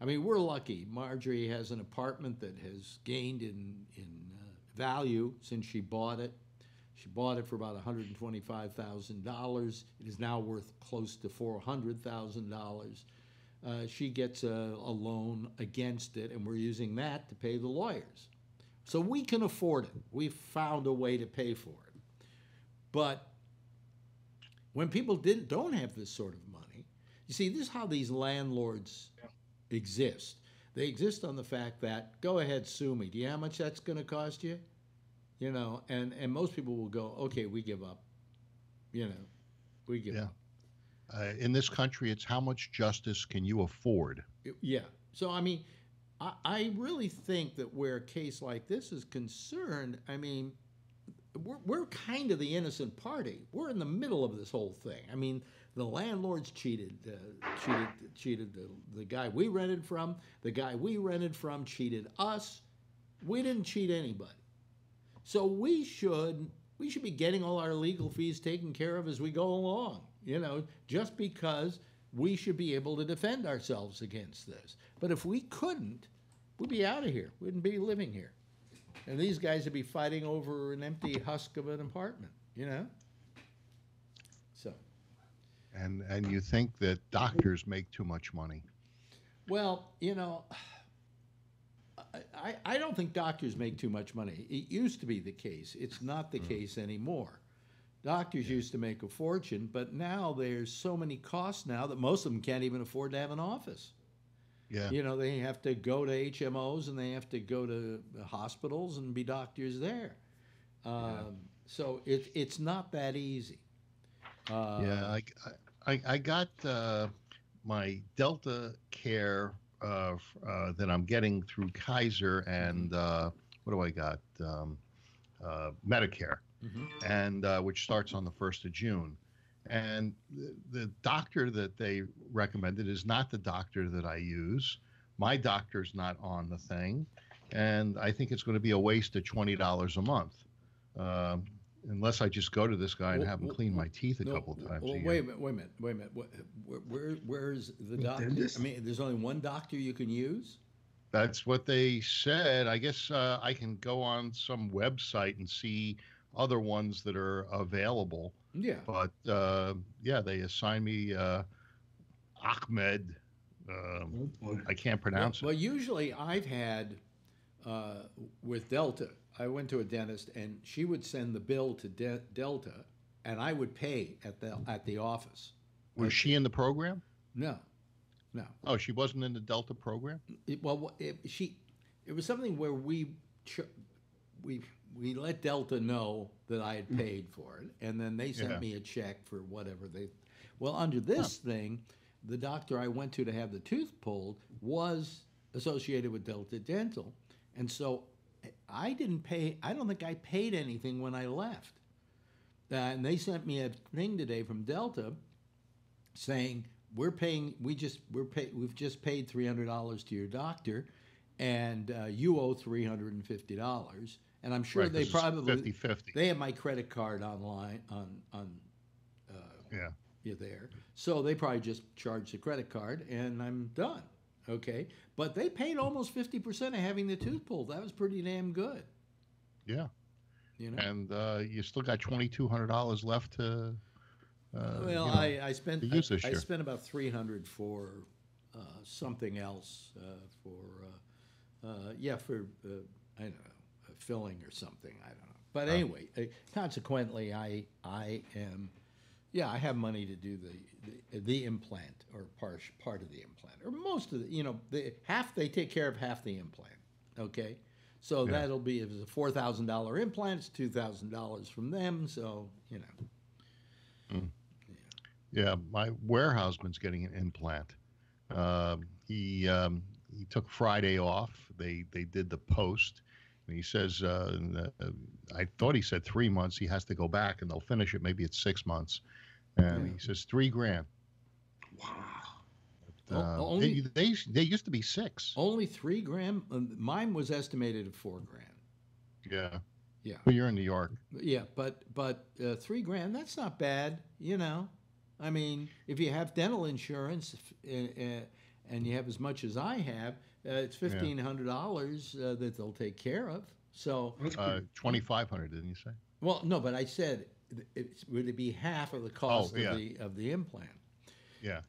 I mean, we're lucky. Marjorie has an apartment that has gained in in uh, value since she bought it. She bought it for about one hundred twenty-five thousand dollars. It is now worth close to four hundred thousand dollars uh, she gets a, a loan against it, and we're using that to pay the lawyers. So we can afford it. We've found a way to pay for it. But when people didn't don't have this sort of money, you see, this is how these landlords exist. They exist on the fact that go ahead, sue me. Do you know how much that's going to cost you? You know, and and most people will go, okay, we give up. You know, we give Yeah. up. Uh, in this country, it's how much justice can you afford? Yeah. So I mean, I, I really think that where a case like this is concerned, I mean, we're, we're kind of the innocent party. We're in the middle of this whole thing. I mean, the landlords cheated, uh, cheated, cheated the, the guy we rented from. The guy we rented from cheated us. We didn't cheat anybody. So we should we should be getting all our legal fees taken care of as we go along. You know, just because we should be able to defend ourselves against this. But if we couldn't, we'd be out of here. We wouldn't be living here. And these guys would be fighting over an empty husk of an apartment, you know? So, And and you think that doctors make too much money? well, you know, I, I, I don't think doctors make too much money. It used to be the case. It's not the mm. case anymore. Doctors used to make a fortune, but now there's so many costs now that most of them can't even afford to have an office. Yeah. You know, they have to go to HMOs and they have to go to hospitals and be doctors there. Um, So it, it's not that easy. Uh, Yeah, I, I, I got uh, my Delta Care uh, uh, that I'm getting through Kaiser, and uh, what do I got? Um, uh, Medicare, Mhm. and uh, which starts on the first of June. And the, the doctor that they recommended is not the doctor that I use. My doctor's not on the thing, and I think it's going to be a waste of twenty dollars a month. Um, unless I just go to this guy and Well, have him well, clean my teeth a No, couple times Well, a year. wait a minute, wait a minute, wait a minute. Where, where, where's the The doctor? dentist? I mean, there's only one doctor you can use? That's what they said. I guess uh, I can go on some website and see other ones that are available. Yeah. But uh, yeah, they assigned me uh, Ahmed. Um, Oh. I can't pronounce well, it. Well, usually I've had uh, with Delta, I went to a dentist and she would send the bill to De- Delta and I would pay at the, at the office. Was she in the program? No, no. Oh, she wasn't in the Delta program. It, well, it, she, it was something where we, ch- we, we let Delta know that I had paid for it, and then they sent Yeah. me a check for whatever they. Well, under this thing, the doctor I went to to have the tooth pulled was associated with Delta Dental, and so I didn't pay. I don't think I paid anything when I left. Uh, and they sent me a thing today from Delta saying we're paying we just we're pay we've just paid three hundred dollars to your doctor, and uh, you owe three hundred and fifty dollars. And I'm sure Right, they probably 50-50. they have my credit card online on on uh, Yeah. you there, so they probably just charge the credit card and I'm done. Okay, but they paid almost fifty percent of having the tooth pulled. That was pretty damn good. Yeah. You know. and uh, you still got twenty two hundred dollars left to. Uh, well, you know, I, I spent to use this I, I spent about three hundred for uh, something else uh, for uh, uh, yeah for uh, I don't know filling or something I don't know. But anyway, uh, consequently, I I am yeah I have money to do the the, the implant or part part of the implant or most of the you know the half they take care of half the implant. Okay. So Yeah. that'll be if it's a four thousand dollar implant, it's two thousand dollars from them. So you know, Yeah, yeah, my warehouseman's getting an implant. Um, he um, he took Friday off. They they did the post, and he says uh, in the- I thought he said three months. He has to go back, and they'll finish it. Maybe it's six months. And Yeah. he says three grand. Wow. O- Uh, only- they, they they used to be six. Only three grand. uh, Mine was estimated at four grand. Yeah. Yeah. Well, you're in New York. Yeah, but but uh, three grand. That's not bad. You know, I mean, if you have dental insurance if, uh, uh, and you have as much as I have, uh, it's fifteen hundred dollars uh, that they'll take care of. So, Uh. Twenty five hundred, didn't you say? well, no, but I said, it, would it be half of the cost Oh, yeah. of the of the implant? Yeah.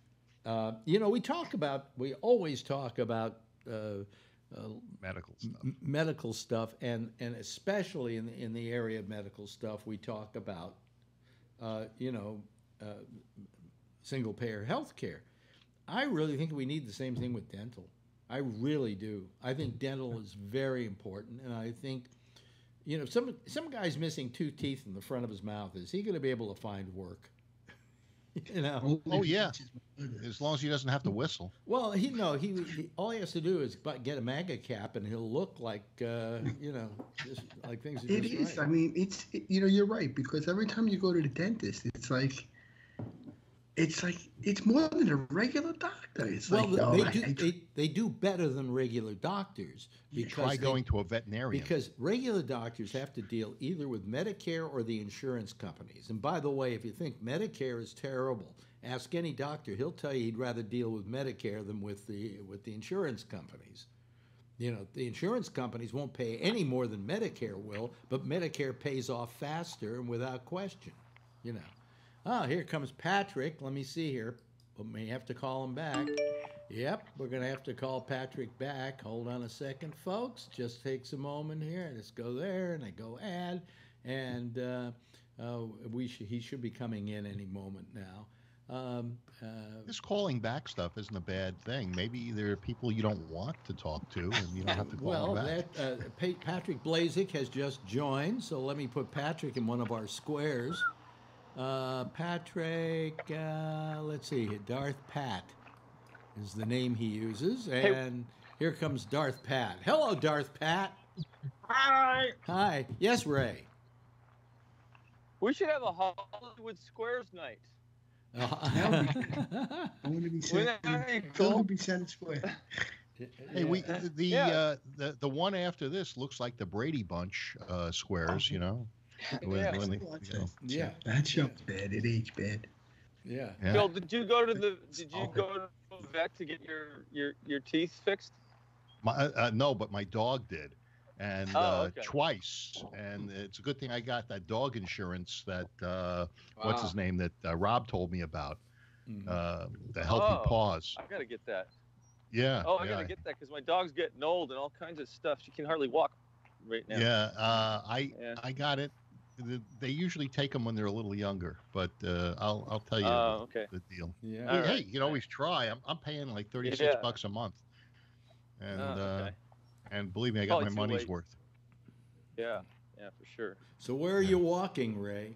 Uh, you know, we talk about, we always talk about uh, uh, Medical stuff. m- medical stuff, and and especially in the, in the area of medical stuff, we talk about, uh, you know, uh, single payer health care. I really think we need the same thing with dental. I really do. I think dental is very important, and I think, you know, some some guy's missing two teeth in the front of his mouth. Is he going to be able to find work? you know. Oh, yeah. teaches my mother. As long as he doesn't have to whistle. Well, he no, he, he all he has to do is get a MAGA cap, and he'll look like uh, you know, just like things. Are It just is. right. I mean, it's it- you know you're right because every time you go to the dentist, it's like, it's like it's more than a regular doctor. It's well, like oh, they do I- they, they do better than regular doctors because Try they- going to a veterinarian. because regular doctors have to deal either with Medicare or the insurance companies. And by the way, if you think Medicare is terrible, ask any doctor; he'll tell you he'd rather deal with Medicare than with the with the insurance companies. You know, the insurance companies won't pay any more than Medicare will, but Medicare pays off faster and without question. You know. Ah, here comes Patrick. Let me see here. We may have to call him back. Yep, we're going to have to call Patrick back. Hold on a second, folks. Just takes a moment here. Let's go there and I go add. And uh, uh, we sh- he should be coming in any moment now. Um, uh, This calling back stuff isn't a bad thing. Maybe there are people you don't want to talk to, and you don't have to call well, them back. that, uh, Pa- Patrick Blazik has just joined, so let me put Patrick in one of our squares. Uh, Patrick, uh, let's see, Darth Pat is the name he uses, and here comes Darth Pat. Hello, Darth Pat. Hi. Hi. Yes, Ray. We should have a Hollywood Squares night. I want to be Wouldn't sent. that be Phil cool? would be Senate Square. Hey, we the the, Yeah. uh, the the one after this looks like the Brady Bunch uh, squares, you know. When- Yeah. when you know. Yeah. That show's bad. It aged bad. yeah. Yeah. Bill, did you go to the did you go to the vet to get your your your teeth fixed? My, uh, uh, no, but my dog did, and Oh, uh, okay. twice. And it's a good thing I got that dog insurance that uh, what's his name that uh, Rob told me about. Mhm. Uh, the healthy Oh. paws. I gotta get that. Yeah. Oh, I yeah, gotta get that because my dog's getting old and all kinds of stuff. She can hardly walk right now. Yeah, uh, I Yeah. I got it. The- They usually take them when they're a little younger, but uh, I'll I'll tell you Oh, okay. the deal. Yeah. All Hey, right. hey, you can always try. I'm I'm paying like thirty six Yeah. bucks a month, and Oh, uh, and believe me, I got Probably my money's late. worth. Yeah, yeah, for sure. So where are you walking, Ray?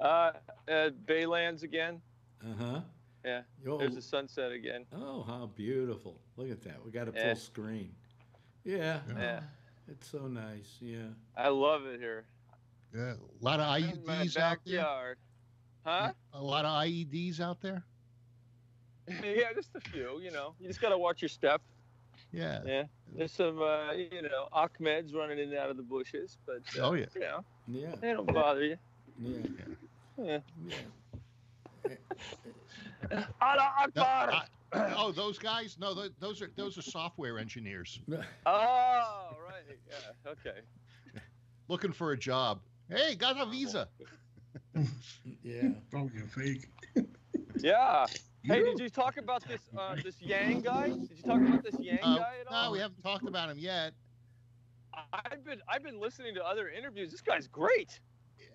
Uh, at Baylands again. Uh huh. Yeah. Oh, There's the sunset again. oh, how beautiful! Look at that. We got a full Yeah. screen. Yeah. Yeah. It's so nice. Yeah. I love it here. Yeah, a lot of IEDs out there. Huh? A lot of IEDs out there. yeah, just a few. You know, you just gotta watch your step. Yeah. Yeah. There's some, uh, you know, Ahmeds running in and out of the bushes, but uh, Oh yeah. you know, Yeah. they don't bother you. Yeah. Yeah. Yeah. Allah No, Akbar! I- oh, those guys? No, tho- those are those are software engineers. Oh, right. Yeah. Okay. looking for a job. Hey, got a visa. Yeah. Probably a fake. Yeah. Hey, did you talk about this uh, this Yang guy? Did you talk about this Yang Uh, guy at all? no, we haven't talked about him yet. I've been I've been listening to other interviews. This guy's great.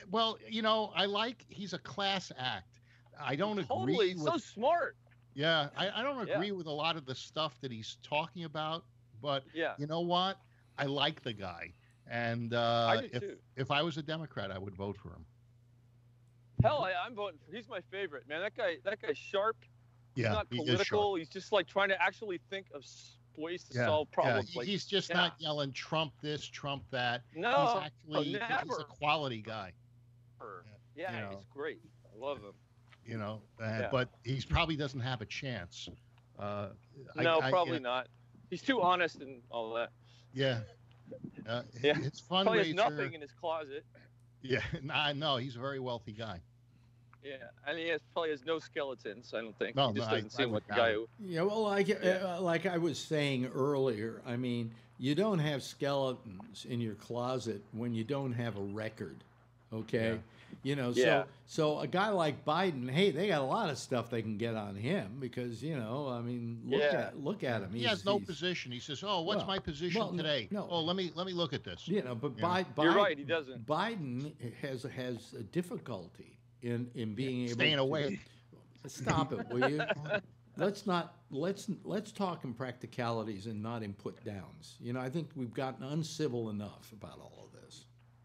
Well, you know, I like he's a class act. I don't Totally, agree he's with so smart. yeah, I, I don't Yeah. agree with a lot of the stuff that he's talking about, but Yeah, you know what? I like the guy. And uh, I if too. if I was a Democrat, I would vote for him. Hell, I, I'm voting for. He's my favorite man. That guy that guy's sharp. He's Yeah, not he political. He's just like trying to actually think of ways to Yeah, solve problems. he- like he's just yeah. not yelling Trump this, Trump that. no, he's actually he's never. a quality guy, yeah, you know. he's great. I love him. you know. Uh, Yeah. But he's probably doesn't have a chance. Uh, no, I- probably yeah, not. He's too honest and all that. Yeah. Uh, Yeah. It's Probably has nothing in his closet. Yeah, I know. he's a very wealthy guy. Yeah, and he has, probably has no skeletons. I don't think. No, he just no, doesn't I seem would like a guy who. Yeah, well, like Yeah. uh, like I was saying earlier, I mean, you don't have skeletons in your closet when you don't have a record. Okay, Yeah. You know, Yeah. so so a guy like Biden, hey, they got a lot of stuff they can get on him because you know, I mean, look Yeah. at look at him. He has no position. He says, "Oh, what's Well, my position well, today? no. Oh, let me let me look at this." You know, but Yeah. Bi- You're Biden, right, he doesn't. Biden has has a difficulty in in being able Staying to- away. Stop it, will you? let's not let's let's talk in practicalities and not in put downs. You know, I think we've gotten uncivil enough about all of this.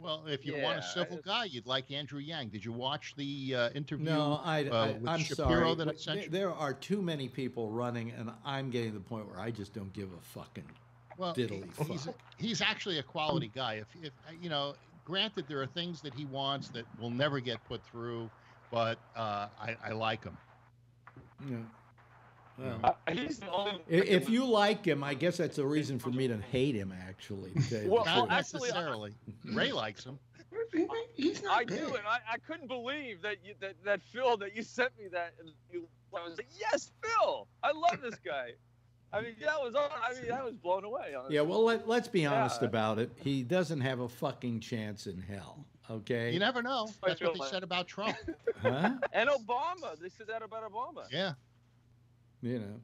Well, if you want a civil it's- guy, you'd like Andrew Yang. Did you watch the uh, interview? No, I, uh, I with I'm Shapiro sorry. that I There- sent you? There are too many people running, and I'm getting to the point where I just don't give a fucking. Well, diddly he- he's fuck. he's actually a quality guy. If if you know, granted, there are things that he wants that will never get put through, but uh, I, I like him. You know, well, Uh, he's the only. i- if you like him, I guess that's a reason for me to hate him. Actually, to tell you Well. Not actually, I- necessarily. Ray likes him. He's not I bad. do, and I, I couldn't believe that you that, that Phil that you sent me that. And you, I was like, yes, Phil. I love this guy. I mean, that was all. I mean, I was blown away. Honestly. Yeah, well, let, let's be honest Yeah. about it. He doesn't have a fucking chance in hell. Okay? You never know. That's what they said about Trump. huh? And Obama. They said that about Obama. Yeah. You know.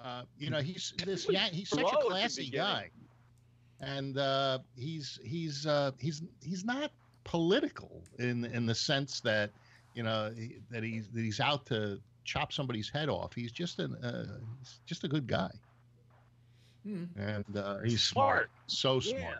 Uh, you know, he's this yeah, he's such a classy guy, and uh, he's he's uh, he's he's not political in in the sense that you know that he's that he's out to chop somebody's head off. He's just an uh, he's just a good guy, Hmm. and uh, he's smart, so smart. Yeah.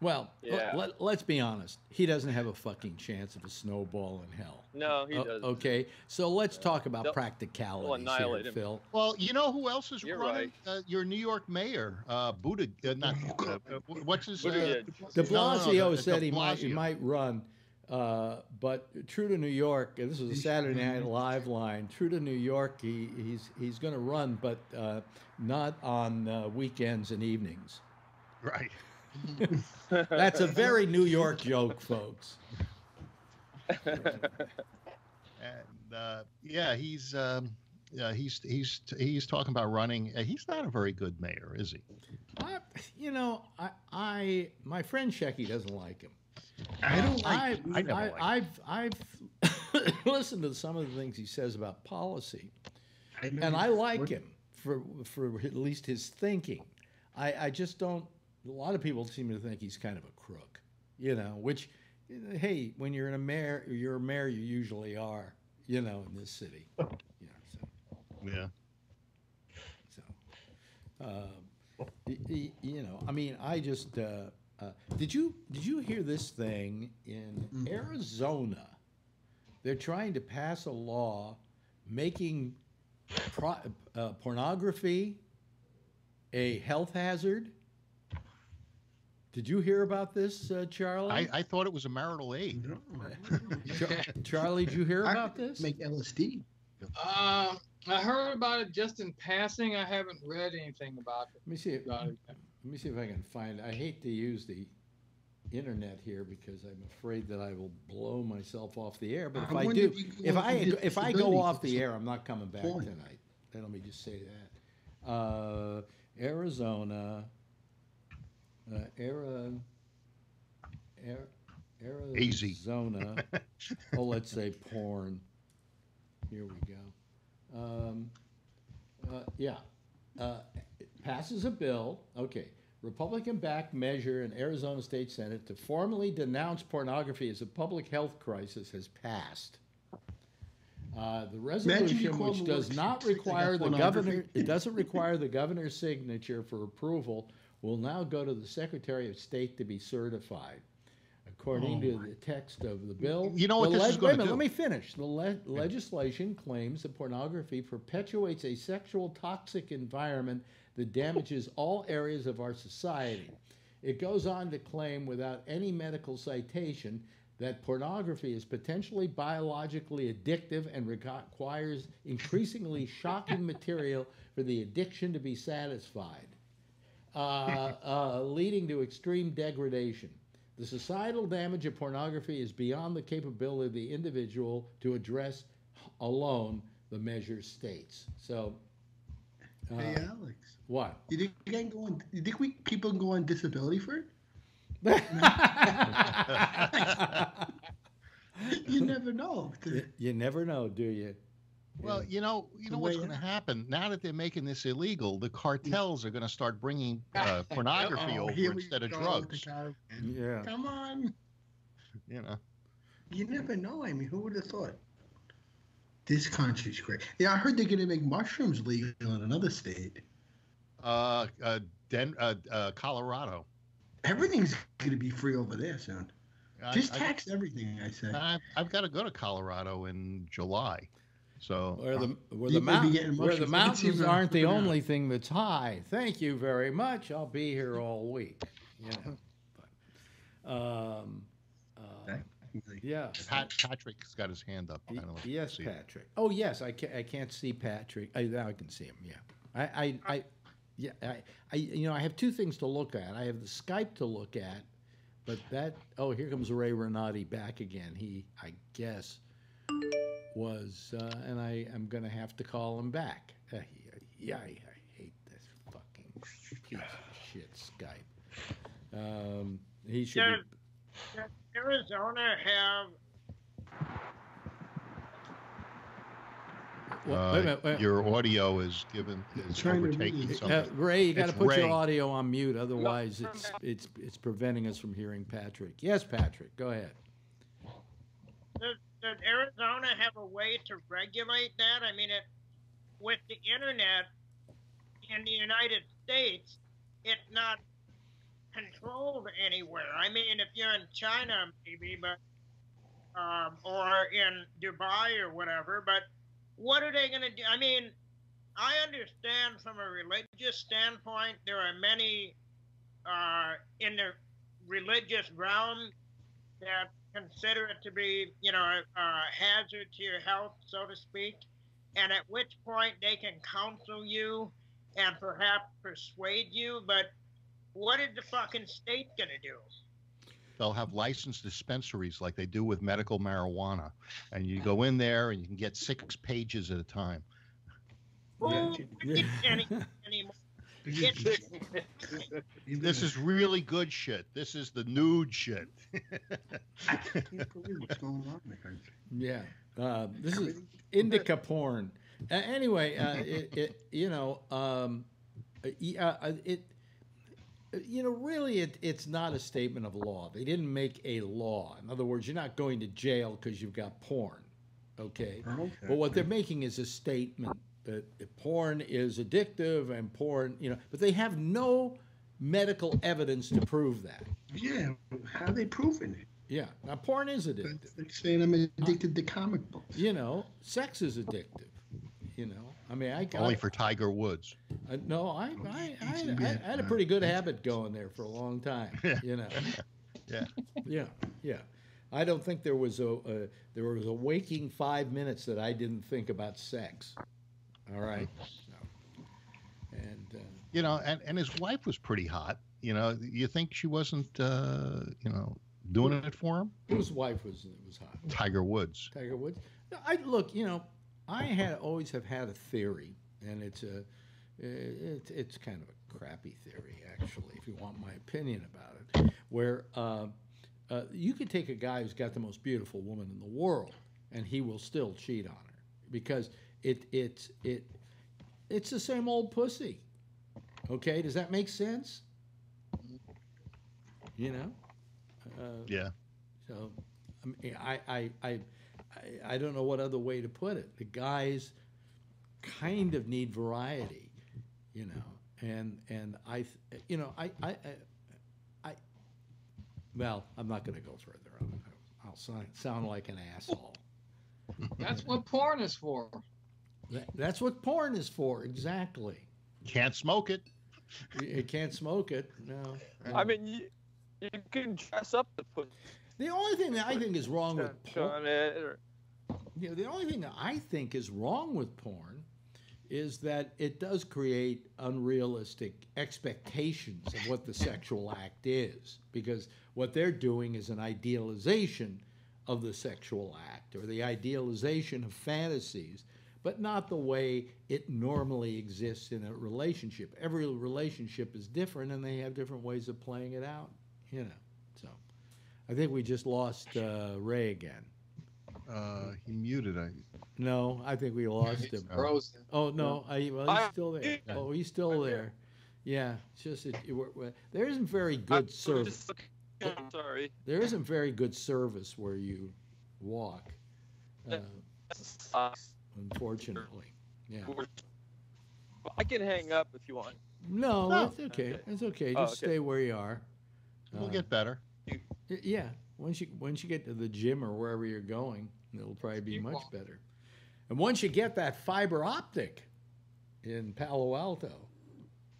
Well, Yeah. let, us be honest. He doesn't have a fucking chance of a snowball in hell. No, he O- doesn't. okay, so let's talk about They'll- practicalities annihilate here, him. Phil. Well, you know who else is You're running? Uh, your New York mayor, uh, Buddha, uh, not uh, uh, what's his? Uh, Buttigieg. De No, no, no, Blasio said de he might he might run, uh, but true to New York, and this is a Saturday Night Live line. True to New York, he, he's he's going to run, but uh, not on uh, weekends and evenings. right. That's a very New York joke, folks. and uh, yeah, he's um, yeah, he's he's he's talking about running. Uh, he's not a very good mayor, is he? I, you know, I, I my friend Shecky doesn't like him. I don't like. I, I never I, liked I've I've listened to some of the things he says about policy, I and I like him for for at least his thinking. I, I just don't. A lot of people seem to think he's kind of a crook, you know. Which, hey, when you're in a mayor, you're a mayor. You usually are, you know, in this city. Yeah. So, Yeah. so uh, y- y- you know, I mean, I just uh, uh, did you did you hear this thing in Arizona? They're trying to pass a law making pro- uh, pornography a health hazard. Did you hear about this, uh, Charlie? I, I thought it was a marital aid. No. Charlie, did you hear I about this? Make LSD. Um, I heard about it just in passing. I haven't read anything about it. Let me see. If, let me see if I can find. It. I hate to use the internet here because I'm afraid that I will blow myself off the air. But if I I, do, if if I if I go off the air, I'm not coming back porn. tonight. Then let me just say that. Uh, Arizona, uh, Ar- Easy. Arizona. oh, let's say porn. Here we go. Um, uh, yeah. Uh, it passes a bill. Okay. Republican backed measure in Arizona State Senate to formally denounce pornography as a public health crisis has passed. Uh, the resolution, which does not require the governor, it doesn't require the governor's signature for approval, will now go to the Secretary of State to be certified. According oh to the text of the bill, You know what this is wait a gonna minute, do? Let me finish. The le- legislation claims that pornography perpetuates a sexual toxic environment that damages all areas of our society. It goes on to claim, without any medical citation, that pornography is potentially biologically addictive and requires increasingly shocking material for the addiction to be satisfied, uh, uh, leading to extreme degradation. The societal damage of pornography is beyond the capability of the individual to address alone, the measure states. So, uh, Hey, Alex. what? You think can go on? You think we people can go on disability for it? You never know. you never know, do you? Well, you know, you know what's going to happen now that they're making this illegal. The cartels are going to start bringing uh, pornography Oh, over here instead of go with the drugs. Yeah. Come on. You know, You never know. I mean, who would have thought? This country's great. Yeah, I heard they're going to make mushrooms legal in another state. uh, uh, Den- uh, uh, Colorado. Everything's going to be free over there soon. I- Just I- tax everything, I say. I've, I've got to go to Colorado in July. So Where the where the, mount, where the mushrooms. Let's see mountains aren't the only thing that's high. Thank you very much. I'll be here all week. Know. But, um, uh, yeah. Pat, Patrick's got his hand up. I Y- don't know Yes, see it. Patrick. Oh, yes. I can't. I can't see Patrick. I, now I can see him. Yeah. I. I. I yeah. I, I. You know, I have two things to look at. I have the Skype to look at, but that. Oh, here comes Ray Renati back again. He, I guess, was, uh, and I am going to have to call him back. Uh, yeah. I, I hate this fucking piece of shit Skype. Um, he should. Does, Be, does Arizona have Well, Uh, wait a minute, wait. Your audio is given is trying to overtaking something. Uh, Ray, you got to put Ray. your audio on mute, otherwise it's it's it's preventing us from hearing Patrick. Yes, Patrick, go ahead. does, does Arizona have a way to regulate that? I mean, it, with the internet in the United States, it's not controlled anywhere. I mean, if you're in China, maybe, but um, or in Dubai or whatever, but what are they going to do? I mean, I understand from a religious standpoint, there are many uh, in the religious realm that consider it to be, you know, a, a hazard to your health, so to speak, and at which point they can counsel you and perhaps persuade you. But what is the fucking state gonna do? They'll have licensed dispensaries like they do with medical marijuana, and you go in there and you can get six pages at a time. Who Yeah. reads any, anymore? It's- This is really good shit. This is the nude shit. I can't believe what's going on in the country. Yeah, uh, this is indica porn. Uh, anyway, uh, it, it you know um, uh, yeah, uh, it uh, you know really it, it's not a statement of law. They didn't make a law. In other words, you're not going to jail because you've got porn. Okay. Okay. But what they're making is a statement that porn is addictive and porn, you know, but they have no medical evidence to prove that. Yeah, how are they proving it? Yeah. Now, porn is addictive. It's like saying I'm addicted to comic books. You know, sex is addictive. You know, I mean, I Only for Tiger Woods. uh, no, I, I, I, I, I had a pretty good habit going there for a long time. You know. Yeah. Yeah, yeah. I don't think there was a, a there was a waking five minutes that I didn't think about sex. All right. So, and uh, You know, and, and his wife was pretty hot. You know, you think she wasn't, uh, you know, doing it for him? whose wife was was hot? Tiger Woods. Tiger Woods. No, I look, you know, I had always have had a theory, and it's a it's it's kind of a crappy theory actually, if you want my opinion about it, where uh, uh, you could take a guy who's got the most beautiful woman in the world, and he will still cheat on her because it it's it it's the same old pussy. Okay, does that make sense? You know. Uh, Yeah. so, I, mean, I, I, I, I- I don't know what other way to put it. The guys kind of need variety, you know, and and I, you know, I, I, I, I well, I'm not going to go further it. I'll sound, sound like an asshole. That's what porn is for. That, that's what porn is for, exactly. Can't smoke it. You, you can't smoke it. No. I mean, you, you can dress up the pussy The only thing that I think is wrong with porn. or You know, the only thing that I think is wrong with porn is that it does create unrealistic expectations of what the sexual act is. Because what they're doing is an idealization of the sexual act or the idealization of fantasies, but not the way it normally exists in a relationship. Every relationship is different and they have different ways of playing it out, you know. So I think we just lost uh, Ray again. Uh, he muted. I, No, I think we lost him. Frozen. Oh no, I, well, he's still there. Yeah. Oh, he's still there. Yeah, it's just it, it, we're- there isn't very I'm good service. just I'm sorry. There isn't very good service where you walk. Uh, Sucks. Unfortunately, yeah. I can hang up if you want. No, No. it's okay. Okay. It's okay. Oh, Just okay. stay where you are. we'll Uh, get better. Yeah, once you once you get to the gym or wherever you're going, it'll probably be much better. And once you get that fiber optic in Palo Alto,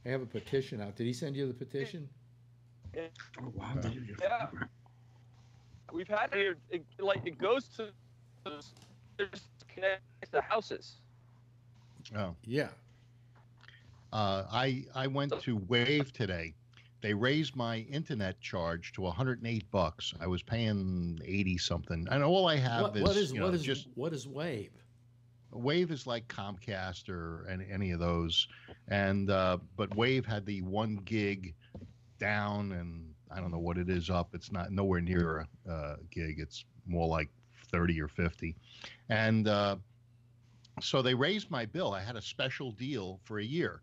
I have a petition out. Did he send you the petition? Oh, wow. did Yeah. We've had it, it like it goes to there's connects to houses. Oh. Yeah. Uh, I I went to Wave today. They raised my internet charge to 108 bucks. I was paying 80 something, and all I have What, is, what is you what know, is just what is Wave? Wave is like Comcast or any, any of those, and uh, but Wave had the one gig down, and I don't know what it is up. It's not nowhere near a uh, gig. It's more like 30 or 50, and uh, so they raised my bill. I had a special deal for a year.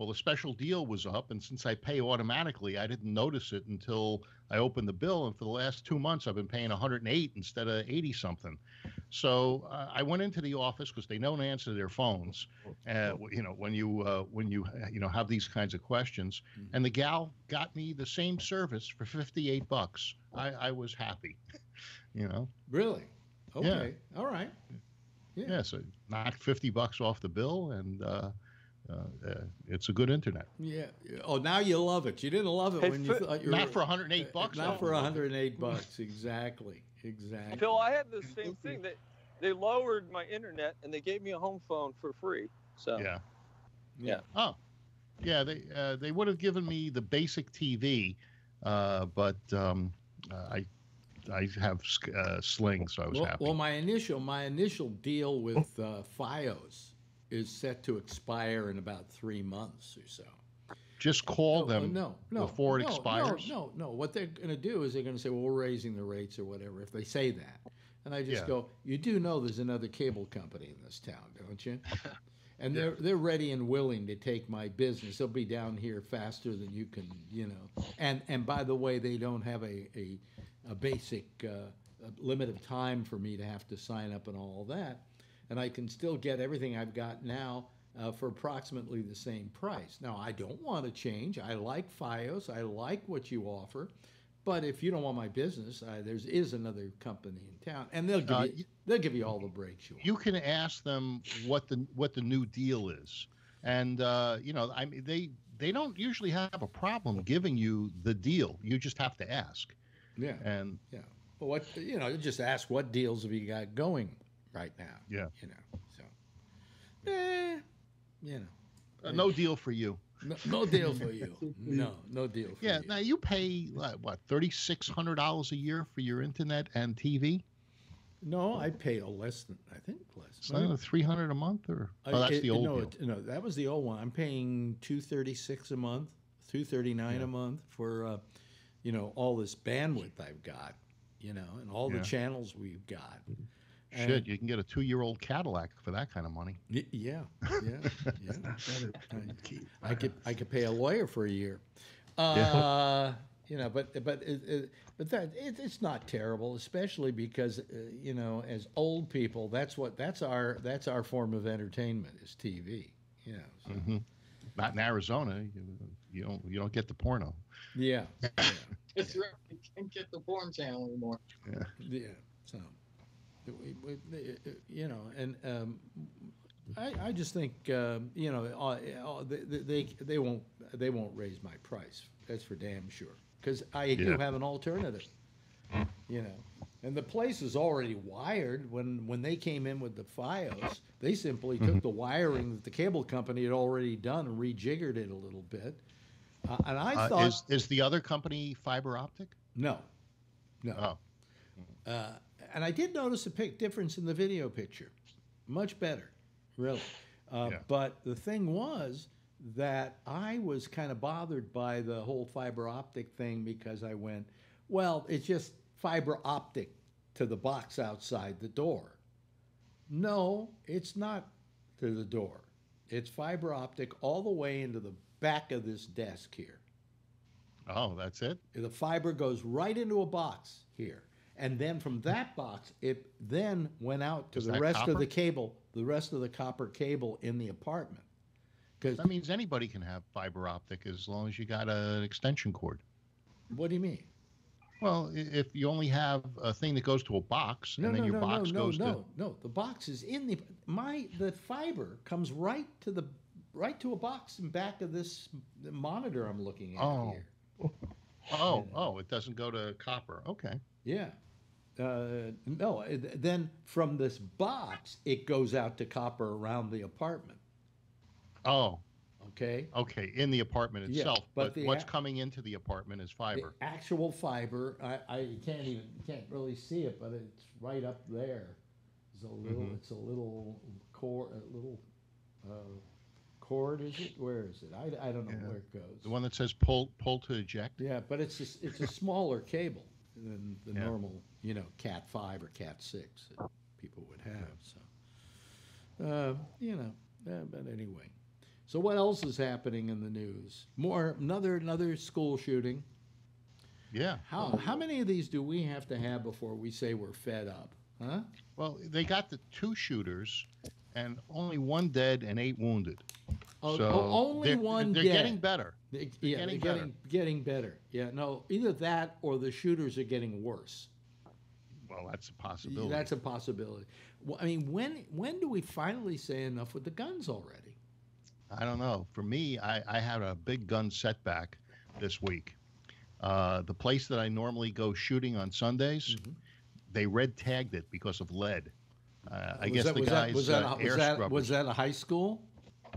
Well, the special deal was up, and since I pay automatically, I didn't notice it until I opened the bill. And for the last two months, I've been paying 108 instead of 80 something. So uh, I went into the office because they don't answer their phones. Uh, you know, when you uh, when you you know have these kinds of questions, and the gal got me the same service for 58 bucks. I, I was happy. You know, Really? Okay. All right. Yeah. yeah. So knocked 50 bucks off the bill, and uh, uh, uh, it's a good internet. Yeah. Oh, now you love it. You didn't love it Hey, when you thought you Not were, for 108 bucks. Not though. for 108 bucks. Exactly. Exactly. Phil, I had the same thing. That they lowered my internet and they gave me a home phone for free. So Yeah. Yeah. Oh, yeah. They uh, they would have given me the basic TV, uh, but um, uh, I I have uh, Sling, so I was Well, happy. well, my initial my initial deal with uh, FiOS is set to expire in about three months or so. Just call No, them no, no, before it no, expires. No, no, no. What they're going to do is they're going to say, "Well, we're raising the rates or whatever." If they say that, and I just Yeah. go, "You do know there's another cable company in this town, don't you?" And they're they're ready and willing to take my business. They'll be down here faster than you can, you know. And and by the way, they don't have a a, a basic uh, limit of time for me to have to sign up and all that. And I can still get everything I've got now uh, for approximately the same price. Now, I don't want to change. I like FiOS. I like what you offer. But if you don't want my business, uh, there's is another company in town, and they'll give Uh, you they'll give you all the breaks you want. You can ask them what the what the new deal is, and uh, you know, I mean, they they don't usually have a problem giving you the deal. You just have to ask. Yeah, And yeah. But what you know, just ask what deals have you got going right now? Yeah. you know. So, eh, you know, uh, no deal for you. no, no deal for you. No, no deal for Yeah. you. Now you pay what, what thirty six hundred dollars a year for your internet and TV. No, I pay a less than I think less. It's not three hundred a month, or I- oh, that's it- the old no, deal. it- no, that was the old one. I'm paying two thirty six a month, two thirty nine Yeah. a month for, uh, you know, all this bandwidth I've got. you know, and all Yeah. the channels we've got. Shit, And- you can get a two-year-old Cadillac for that kind of money. Y- yeah, yeah, yeah. That I- is key. I could I could pay a lawyer for a year. Yeah. Uh, you know, but but it, it, but that it, it's not terrible, especially because uh, you know, as old people, that's what that's our that's our form of entertainment is TV. You know, so, hmm Not in Arizona. You, you don't you don't get the porno. Yeah, yeah, That's right. You can't get the porn channel anymore. yeah. Yeah. So, we, we, uh, you know, and um, I, I just think um, you know uh, uh, they, they they won't they won't raise my price. That's for damn sure. Because I do have an alternative. You know, and the place is already wired. When when they came in with the FiOS, they simply took the wiring that the cable company had already done and rejiggered it a little bit. Uh, and I Uh, thought is is the other company fiber optic? no, no. Oh, Uh, and I did notice a difference in the video picture. Much better, really. Uh, Yeah. But the thing was that I was kind of bothered by the whole fiber optic thing because I went, well, it's just fiber optic to the box outside the door. No, it's not to the door. It's fiber optic all the way into the back of this desk here. oh, that's it. The fiber goes right into a box here. And then from that box, it then went out to Is the rest of the cable, the rest of the copper cable in the apartment. Because That means anybody can have fiber optic as long as you got an extension cord. what do you mean? Well, if you only have a thing that goes to a box, No, and then no, your no, no, box no, goes no, to no. The box is in the my the fiber comes right to the right to a box in back of this monitor I'm looking at Oh. here. oh oh, it doesn't go to copper. Okay. Yeah. Uh, no, then from this box, it goes out to copper around the apartment. Oh, Okay. okay. In the apartment Yeah, itself, but but, the what's a- coming into the apartment is fiber. The actual fiber, I, I can't even can't really see it, but it's right up there. It's a little, Mhm. it's a little core. a little uh, cord. Is it? Where is it? I, I don't know Yeah. where it goes. The one that says pull pull to eject. Yeah, but it's a, it's a smaller cable than the Yeah. normal, you know, Cat five or Cat six that people would have. So, uh, you know, uh, but anyway. So what else is happening in the news? More another another school shooting. Yeah. How how many of these do we have to have before we say we're fed up? Huh? Well, they got the two shooters, and only one dead and eight wounded. Oh, so oh, only they're, one They're dead. getting better. They, yeah, getting they're better. getting getting better. Yeah, no, either that or the shooters are getting worse. Well, that's a possibility. That's a possibility. Well, I mean, when when do we finally say enough with the guns already? I don't know. For me, I, I had a big gun setback this week. Uh, the place that I normally go shooting on Sundays, Mhm. they red tagged it because of lead. Uh, I Was guess that- the was guys that, was that, uh, a- was, that, was that a high school?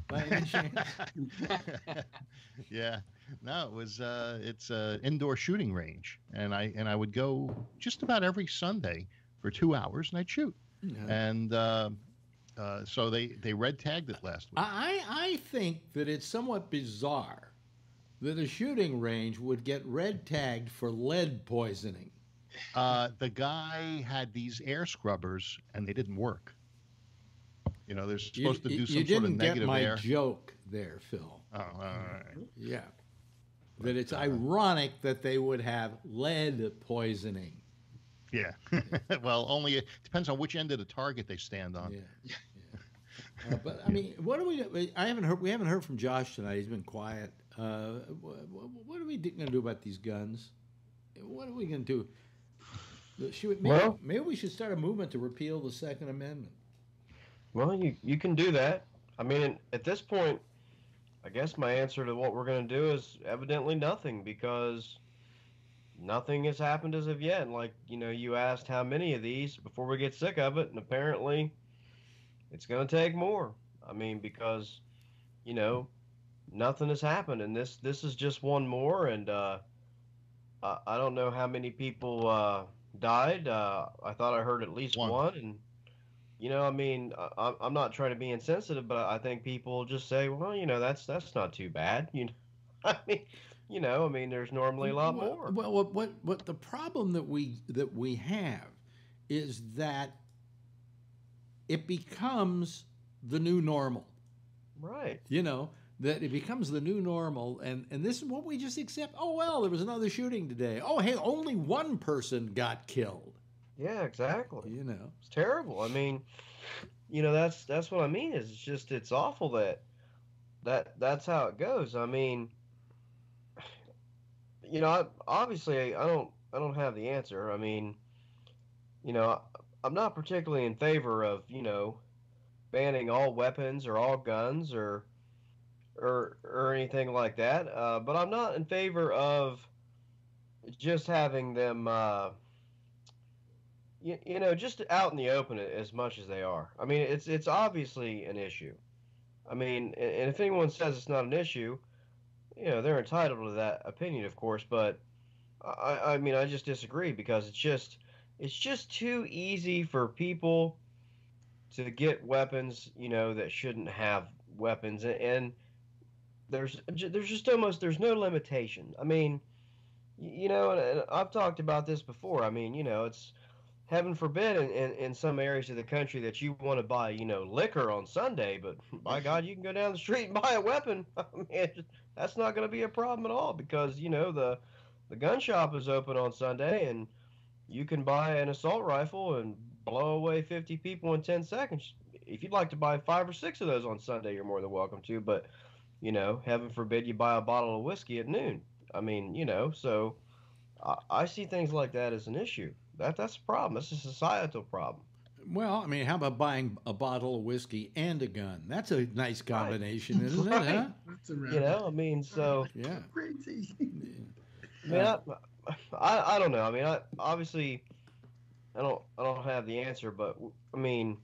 By any chance? yeah, no, it was. Uh, it's an indoor shooting range, and I and I would go just about every Sunday for two hours, and I'd shoot. And uh, uh, so they they red tagged it last week. I, I think that it's somewhat bizarre that a shooting range would get red tagged for lead poisoning. Uh, the guy had these air scrubbers, and they didn't work. You know, they're supposed to do some sort didn't of get my air. joke there, Phil. Oh, all right. Yeah. That it's uh, ironic that they would have lead poisoning. Yeah. well, only it depends on which end of the target they stand on. Yeah. yeah. Uh, but I mean, what do we? I haven't heard. We haven't heard from Josh tonight. He's been quiet. Uh, what, what are we going to do about these guns? What are we going to do? Should we, maybe, Well- maybe we should start a movement to repeal the Second Amendment. Well, you you can do that. I mean, at this point, I guess my answer to what we're going to do is evidently nothing because nothing has happened as of yet. Like you know, you asked how many of these before we get sick of it, and apparently, it's going to take more. I mean, because you know, nothing has happened, and this this is just one more, and uh, I, I don't know how many people uh, died. Uh, I thought I heard at least One. one, and you know, I mean, I, I'm- not trying to be insensitive, but I think people just say, well, you know, that's that's not too bad. You know, I mean, you know, I mean, there's normally a lot well, more. Well, what, what what the problem that we that we have is that it becomes the new normal. Right. You know that it becomes the new normal, and and this is what we just accept. Oh well, there was another shooting today. Oh hey, only one person got killed. Yeah, exactly. You know, It's terrible. I mean, you know, that's that's what I mean. Is it's just it's awful that that that's how it goes. I mean, you know, I, obviously I don't I don't have the answer. I mean, you know, I'm not particularly in favor of you know banning all weapons or all guns or or or anything like that. Uh, but I'm not in favor of just having them. Uh, you, you know, just out in the open as much as they are. I mean, it's it's obviously an issue. I mean, and if anyone says it's not an issue, you know, they're entitled to that opinion, of course. But I, I mean, I just disagree because it's just it's just too easy for people to get weapons, you know, that shouldn't have weapons, and, and there's there's just almost there's no limitation. I mean, you know, and I've talked about this before. I mean, you know, it's heaven forbid in, in, in some areas of the country that you want to buy, you know, liquor on Sunday, but by God, you can go down the street and buy a weapon. I mean, that's not going to be a problem at all because, you know, the the gun shop is open on Sunday and you can buy an assault rifle and blow away 50 people in 10 seconds. If you'd like to buy five or six of those on Sunday, you're more than welcome to, but you know, heaven forbid you buy a bottle of whiskey at noon. I mean, you know, so I, I see things like that as an issue. That that's a problem. That's a societal problem. well, I mean, how about buying a bottle of whiskey and a gun? That's a nice combination, isn't Right. it? Huh? That's around You know, I mean, so Yeah. crazy. I I, I, I don't know. I mean, I obviously I don't I don't have the answer, but I mean,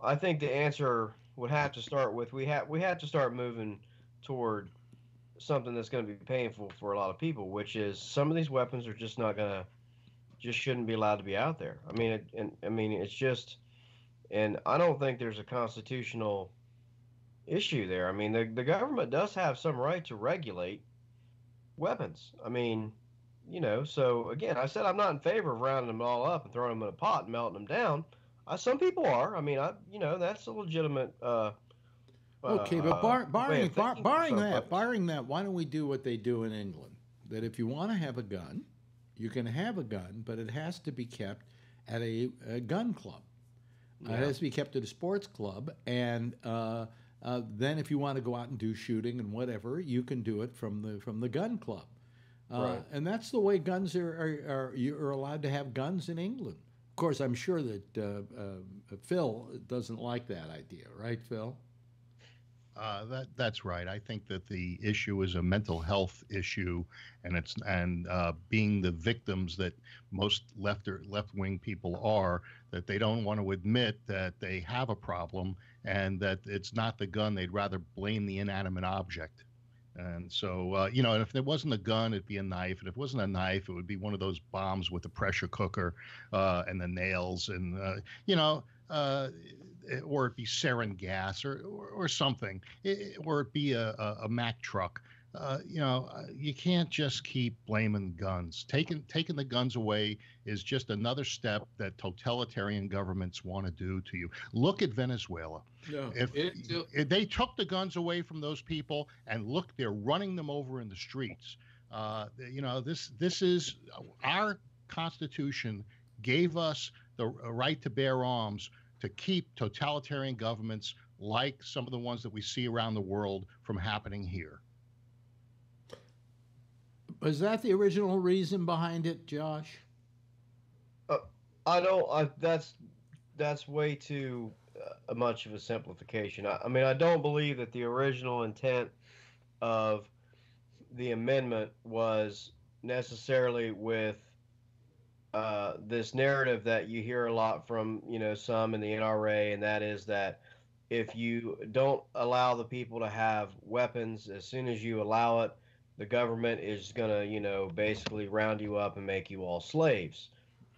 I think the answer would have to start with we have we have to start moving toward something that's going to be painful for a lot of people, which is some of these weapons are just not going to just shouldn't be allowed to be out there. I mean, it, and I mean it's just, and I don't think there's a constitutional issue there. I mean, the the government does have some right to regulate weapons. I mean, you know, so again, I said I'm not in favor of rounding them all up and throwing them in a pot and melting them down. Uh, some people are. I mean, I you know that's a legitimate. Uh, Okay, but uh, bar, barring bar, barring that, folks. barring that, why don't we do what they do in England? That if you want to have a gun, you can have a gun, but it has to be kept at a, a gun club. Uh, it has to be kept at a sports club, and uh, uh, then if you want to go out and do shooting and whatever, you can do it from the from the gun club. Uh, Right. And that's the way guns are, are, are. You're allowed to have guns in England. Of course, I'm sure that uh, uh, Phil doesn't like that idea, right, Phil? Uh, that that's right. I think that the issue is a mental health issue, and it's and uh, being the victims that most left or left wing people are that they don't want to admit that they have a problem and that it's not the gun. They'd rather blame the inanimate object. And so, uh, you know, if it wasn't a gun, it'd be a knife. And if it wasn't a knife, it would be one of those bombs with the pressure cooker uh, and the nails, and uh, you know, uh, or it be sarin gas or or, or something, I- or it be a, a, a Mack truck. Uh, you know, uh, you can't just keep blaming guns. Taking taking the guns away is just another step that totalitarian governments want to do to you. Look at Venezuela. No. If, It- it- if they took the guns away from those people and look, they're running them over in the streets. Uh, you know, this this is our Constitution gave us the right to bear arms to keep totalitarian governments like some of the ones that we see around the world from happening here. Was that the original reason behind it, Josh? I don't. I, that's that's way too uh, much of a simplification. I, I mean, I don't believe that the original intent of the amendment was necessarily with uh, this narrative that you hear a lot from you know some in the NRA, and that is that if you don't allow the people to have weapons, as soon as you allow it, the government is gonna you know basically round you up and make you all slaves.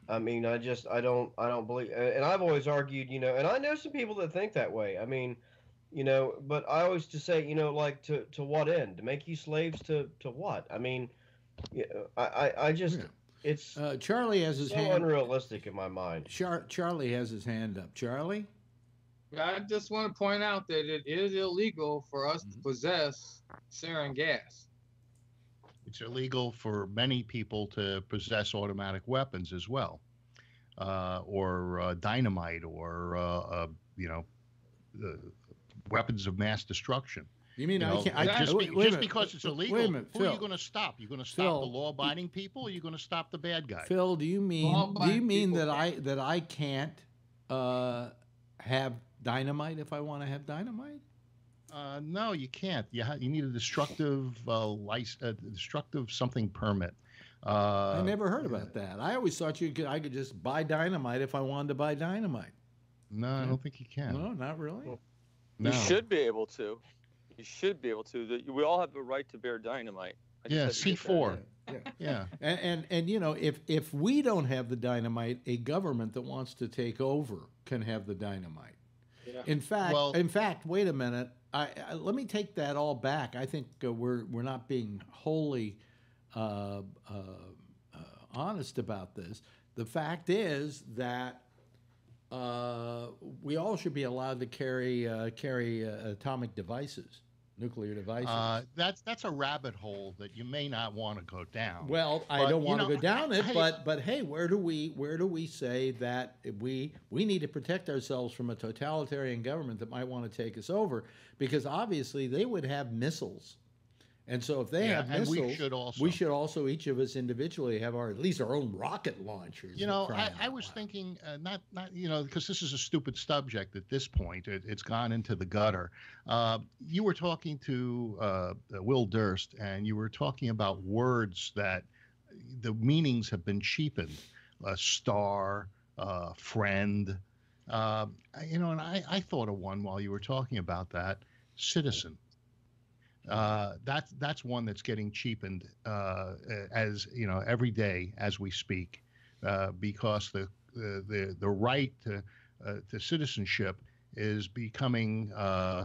I mean, I just I don't I don't believe, and I've always argued, you know, and I know some people that think that way. I mean, You know, but I always just say, you know, like to to what end? To make you slaves to to what? I mean, I I, I just Yeah. It's Uh, Charlie has his so hand. unrealistic in my mind. Char- Charlie has his hand up. Charlie. I just want to point out that it is illegal for us to possess sarin gas. It's illegal for many people to possess automatic weapons as well, uh, or uh, dynamite, or uh, uh, you know, uh, weapons of mass destruction. You mean You I can't? I, just, wait, be- wait just because it's illegal, Wait a minute, who are Phil. you going to stop? You're going to stop Phil, the law-abiding people, or you're going to stop the bad guy? Phil, do you mean do you mean people that I that I can't uh, have dynamite if I want to have dynamite? Uh, no, you can't. You ha- you need a destructive uh, license, a destructive something permit. Uh, I never heard about that. I always thought you could I could just buy dynamite if I wanted to buy dynamite. No, I don't think you can. No, not really. No. You should be able to. You should be able to. That- We all have the right to bear dynamite. I Yeah, C four. Yeah. Yeah. And, and and you know if if we don't have the dynamite, a government that wants to take over can have the dynamite. Yeah. In fact, Well- in fact, wait a minute. I, I let me take that all back. I think uh, we're we're not being wholly uh, uh, uh, honest about this. The fact is that uh, we all should be allowed to carry uh, carry uh, atomic devices, nuclear devices. Uh, that's that's a rabbit hole that you may not want to go down. Well, I don't want to know, go down it, hey- but but hey, where do we where do we say that we we need to protect ourselves from a totalitarian government that might want to take us over? Because obviously they would have missiles, and so if they Yeah, have missiles, we should also. we should also each of us individually have our at least our own rocket launchers. You know, I, I was thinking uh, not not you know because this is a stupid subject at this point. It, it's gone into the gutter. Uh, you were talking to uh, Will Durst, and you were talking about words that the meanings have been cheapened. A star, uh, friend. Uh, you know, and I, I thought of one while you were talking about that. Citizen. Uh, that's that's one that's getting cheapened uh, as you know every day as we speak uh, because the, the the right to uh, to citizenship is becoming uh,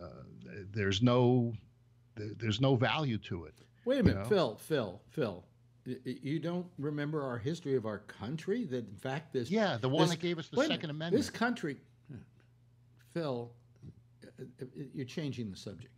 uh, there's no there's no value to it. Wait a minute, know? Phil, Phil, Phil. You don't remember our history of our country? That in fact this Yeah, the one this- that gave us the Second Amendment. This country, Phil, you're changing the subject.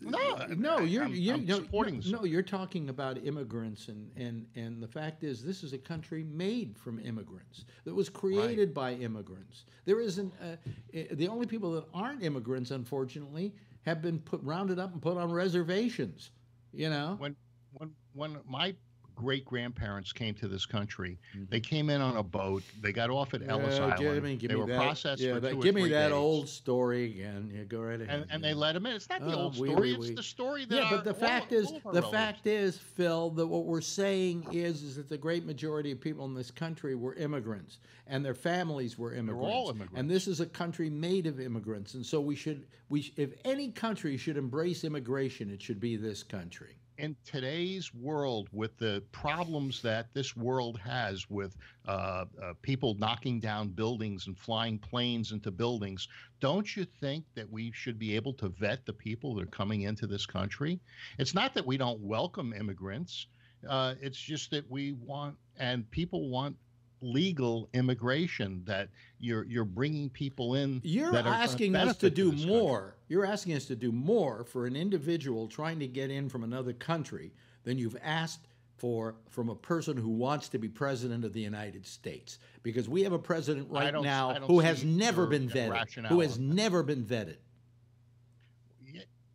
No, no, you're I'm- you're I'm no, supporting no, no, you're talking about immigrants and and and the fact is this is a country made from immigrants that was created by immigrants. There isn't uh, uh, the only people that aren't immigrants, unfortunately, have been put rounded up and put on reservations. You know, when when when my great grandparents came to this country, Mhm. they came in on a boat. They got off at Ellis Island. me- they were that- processed yeah, for that- two or give me three that days. old story again. Yeah, go right ahead. And, and yeah. they let them in. It's not the Oh, old story. we- it's we- the story that. Yeah, but the all- fact is, all the fact is, Phil, that what we're saying is, is that the great majority of people in this country were immigrants, and their families were immigrants. They're all immigrants. And this is a country made of immigrants, and so we should, we, if any country should embrace immigration, it should be this country. In today's world, with the problems that this world has with uh, uh, people knocking down buildings and flying planes into buildings, don't you think that we should be able to vet the people that are coming into this country? It's not that we don't welcome immigrants. Uh, it's just that we want, and people want legal immigration that you're you're bringing people in You're that are asking us to do country. more. You're asking us to do more for an individual trying to get in from another country than you've asked for from a person who wants to be president of the United States. Because we have a president right now who has never been vetted. rationale Who has never been vetted.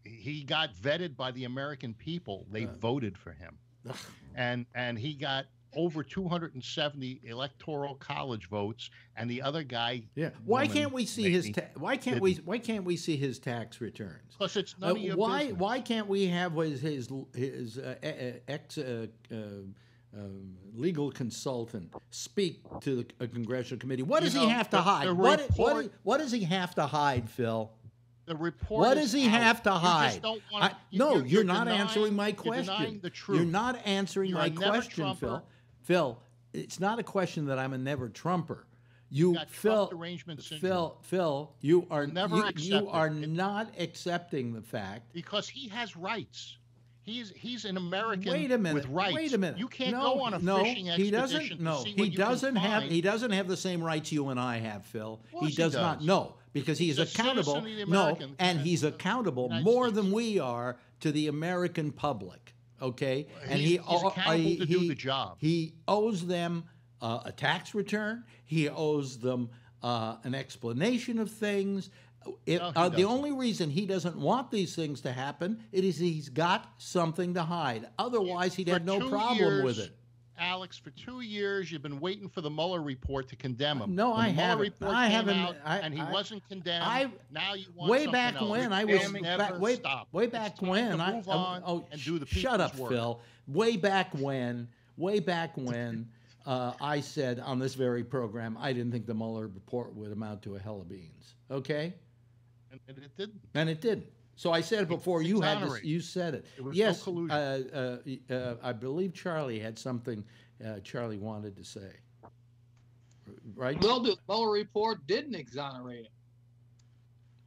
he got vetted by the American people. They Uh. voted for him, and and he got over 270 electoral college votes, and the other guy. Yeah. Why can't we see his? Ta- why can't we? Why can't we see his tax returns? Because it's none Uh, of your why? business. Why can't we have his his, his uh, ex uh, uh, um, legal consultant speak to the, a congressional committee? What You does know, he have to the- hide? the what, what, report- what does he have to hide, Phil? The report. What is does he out. have to You just hide? don't wanna- I- you- no, you're- you're, you're not denying- answering my you're question. denying the You're not answering You're my question, Trumper. Phil. Phil, it's not a question that I'm a never Trumper. You Phil. Phil, Phil, you are Never you, you are It- not accepting the fact. because he has rights. He's he's an American Wait a minute. with rights. Wait a minute. You can't no, go on a no, fishing he doesn't. No, he what you can doesn't have. He doesn't have the same rights you and I have, Phil. He he does not. does. No, because he's He's accountable. No, and he's accountable more States. than we are to the American public. Okay, and He's- he he's o- accountable he- to do he- the job. He owes them uh, a tax return. He owes them uh, an explanation of things. It, No, uh, the only reason he doesn't want these things to happen it is he's got something to hide. Otherwise, he'd For have no problem with it. Alex, for two years, you've been waiting for the Mueller report to condemn him. No, When I haven't. report I came haven't- out I- and he I- wasn't condemned. I- now you want way back else. when I was back, way, way back when I move I- on oh, and do the sh- shut up, work. Phil. Way back when, way back when, uh, I said on this very program I didn't think the Mueller report would amount to a hell of beans. Okay, And, and it didn't. and it didn't. So I said it before. You had this, you said it. There was no yes, collusion. uh, uh, uh, I believe Charlie had something uh, Charlie wanted to say. Right? Well, the Mueller report didn't exonerate him.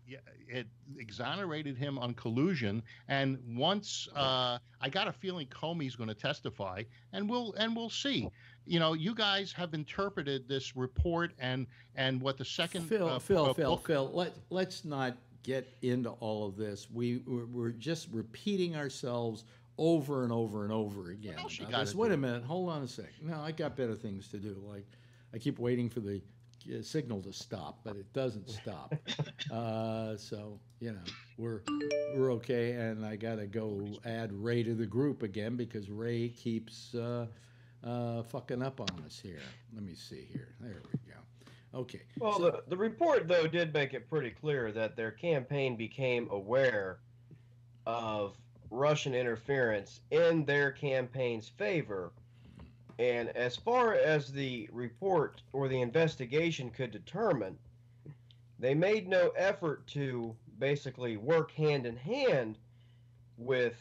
Yeah, it exonerated him on collusion. And once uh, I got a feeling Comey's going to testify, and we'll and we'll see. You know, you guys have interpreted this report and and what the second Phil, uh, Phil, uh, Phil, book- Phil. Let let's not get into all of this. We we're, we're just repeating ourselves over and over and over again. about gotta this. Wait a minute. Hold on a sec. No, I got better things to do. Like I keep waiting for the uh, signal to stop, but it doesn't stop. uh, so you know we're we're okay, and I gotta go add Ray to the group again because Ray keeps uh, uh, fucking up on us here. Let me see here. There we go. Okay. Well, so- the, the report, though, did make it pretty clear that their campaign became aware of Russian interference in their campaign's favor. And as far as the report or the investigation could determine, they made no effort to basically work hand in hand with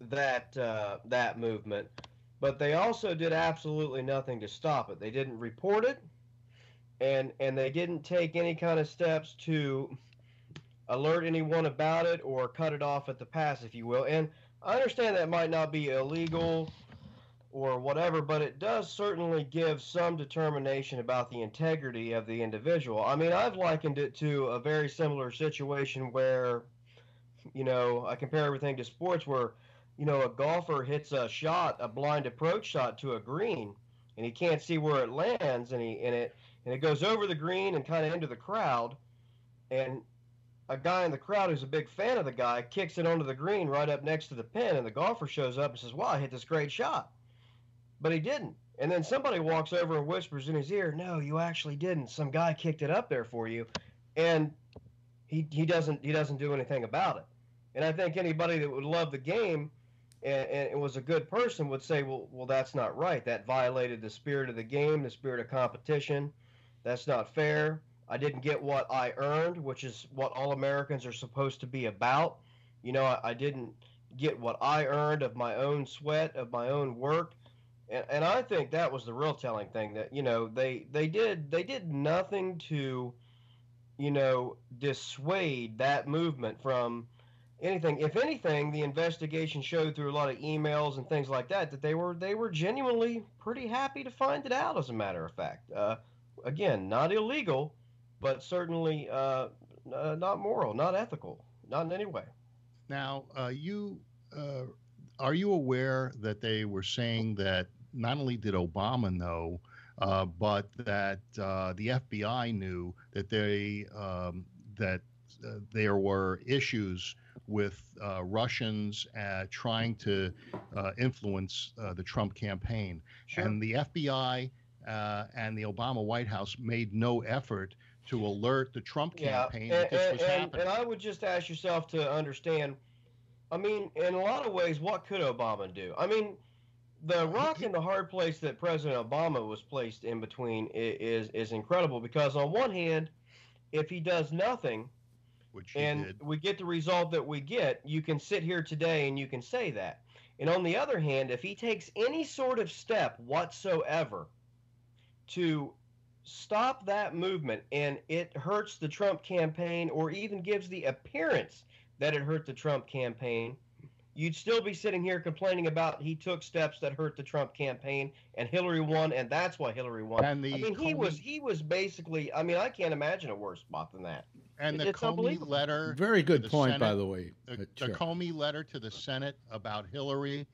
that uh, that movement, but they also did absolutely nothing to stop it. They didn't report it and and they didn't take any kind of steps to alert anyone about it or cut it off at the pass, if you will. And I understand that might not be illegal or whatever, but it does certainly give some determination about the integrity of the individual. I mean, I've likened it to a very similar situation where, you know, I compare everything to sports where, you know, a golfer hits a shot, a blind approach shot to a green, and he can't see where it lands, and he and it and it goes over the green and kind of into the crowd, and a guy in the crowd who's a big fan of the guy kicks it onto the green right up next to the pin, and the golfer shows up and says, "Wow, I hit this great shot," but he didn't. And then somebody walks over and whispers in his ear, "No, you actually didn't. Some guy kicked it up there for you," and he he doesn't he doesn't do anything about it. And I think anybody that would love the game and, and was a good person would say, well, well, that's not right. That violated the spirit of the game, the spirit of competition. That's not fair. I didn't get what I earned, which is what all Americans are supposed to be about. You know, I, I didn't get what I earned of my own sweat, of my own work. And, and I think that was the real telling thing that, you know, they, they did they did nothing to, you know, dissuade that movement from anything. If anything, the investigation showed through a lot of emails and things like that that they were they were genuinely pretty happy to find it out. As a matter of fact, uh, again, not illegal, but certainly uh, uh, not moral, not ethical, not in any way. Now, uh, you uh, are you aware that they were saying that not only did Obama know, uh, but that uh, the FBI knew that they um, that uh, there were issues with uh, Russians uh, trying to uh, influence uh, the Trump campaign, Sure. and the FBI uh, and the Obama White House made no effort to alert the Trump campaign and, that this was and, happening. and I would just ask yourself to understand. I mean, in a lot of ways, what could Obama do? I mean, the rock and the hard place that President Obama was placed in between is is incredible because on one hand, if he does nothing which he and did. we get the result that we get, you can sit here today and you can say that. And on the other hand, if he takes any sort of step whatsoever to stop that movement and it hurts the Trump campaign or even gives the appearance that it hurt the Trump campaign, you'd still be sitting here complaining about he took steps that hurt the Trump campaign and Hillary won and that's why Hillary won. And the I mean, he Comey- was he was basically. I mean, I can't imagine a worse spot than that. And the It's Comey letter. Very good the point, by the way. The, uh, the Chair. Comey letter to the Senate about Hillary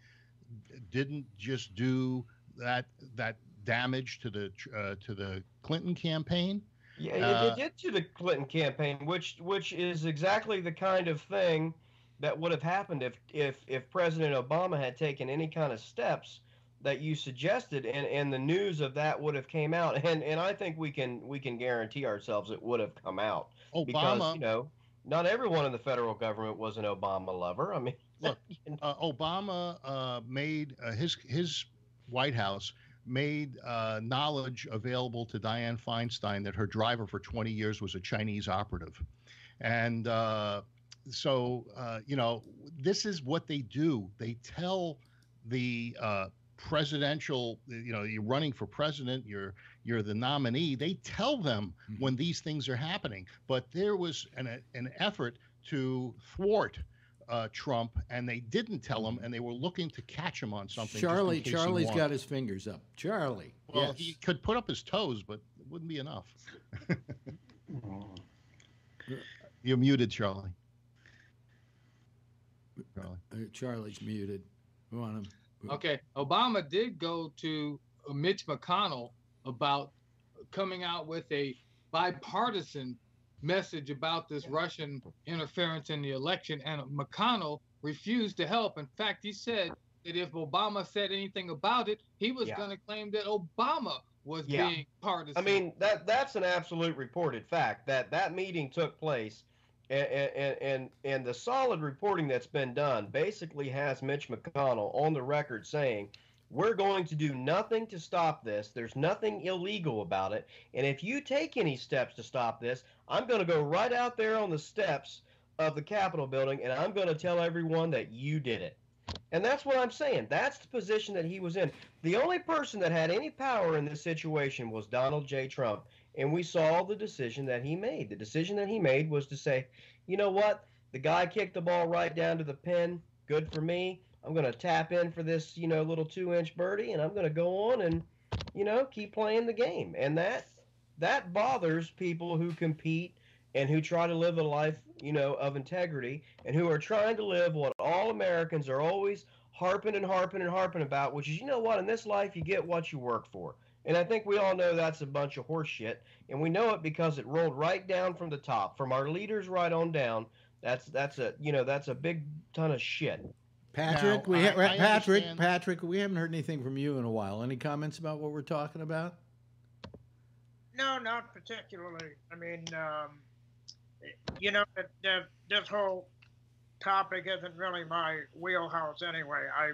didn't just do that that damage to the uh, to the Clinton campaign. Yeah, it- Uh, did to the Clinton campaign, which which is exactly the kind of thing that would have happened if if if President Obama had taken any kind of steps that you suggested, and and the news of that would have came out, and and I think we can we can guarantee ourselves it would have come out Obama because you know not everyone in the federal government was an Obama lover. I mean, Look, you know, uh, Obama uh, made uh, his his White House made uh, knowledge available to Dianne Feinstein that her driver for 20 years was a Chinese operative, and uh, so uh, you know this is what they do. They tell the uh, presidential, you know, you're running for president, you're you're the nominee. They tell them Mm-hmm. when these things are happening, but there was an an effort to thwart uh, Trump, and they didn't tell him, and they were looking to catch him on something. just in Charlie, case he Charlie's won. got his fingers up. Charlie. Well, yes. he could put up his toes, but it wouldn't be enough. You're muted, Charlie. Charlie. Uh, Charlie's muted. We want him. Okay, Obama did go to uh, Mitch McConnell about coming out with a bipartisan message about this Russian interference in the election, and McConnell refused to help. In fact, he said that if Obama said anything about it, he was Yeah. going to claim that Obama was Yeah. being partisan. I mean that that's an absolute reported fact that that meeting took place, and and and, and the solid reporting that's been done basically has Mitch McConnell on the record saying. We're going to do nothing to stop this. There's nothing illegal about it. And if you take any steps to stop this, I'm going to go right out there on the steps of the Capitol building and I'm going to tell everyone that you did it. And that's what I'm saying. That's the position that he was in. The only person that had any power in this situation was Donald J. Trump. And we saw the decision that he made. The decision that he made was to say, you know what? The guy kicked the ball right down to the pin. Good for me. I'm going to tap in for this, you know, little two inch birdie, and I'm going to go on and, you know, keep playing the game. And that that bothers people who compete and who try to live a life, you know, of integrity and who are trying to live what all Americans are always harping and harping and harping about, which is, you know what, in this life you get what you work for. And I think we all know that's a bunch of horse shit, and we know it because it rolled right down from the top, from our leaders right on down. That's that's a you know that's a big ton of shit. Patrick, Now, we ha- I- I Patrick, understand- Patrick, we haven't heard anything from you in a while. Any comments about what we're talking about? No, not particularly. I mean, um, you know, the, the, this whole topic isn't really my wheelhouse anyway. I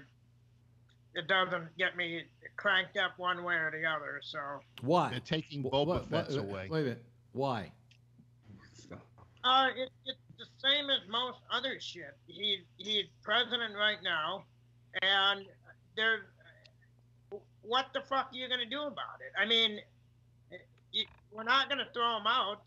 it doesn't get me cranked up one way or the other. So Why? They're taking Boba what- Fett's what- away. Wait a minute. Why? uh, it, it's the same as most other shit. He he's president right now, and there's what the fuck are you gonna do about it? I mean, you, we're not gonna throw him out.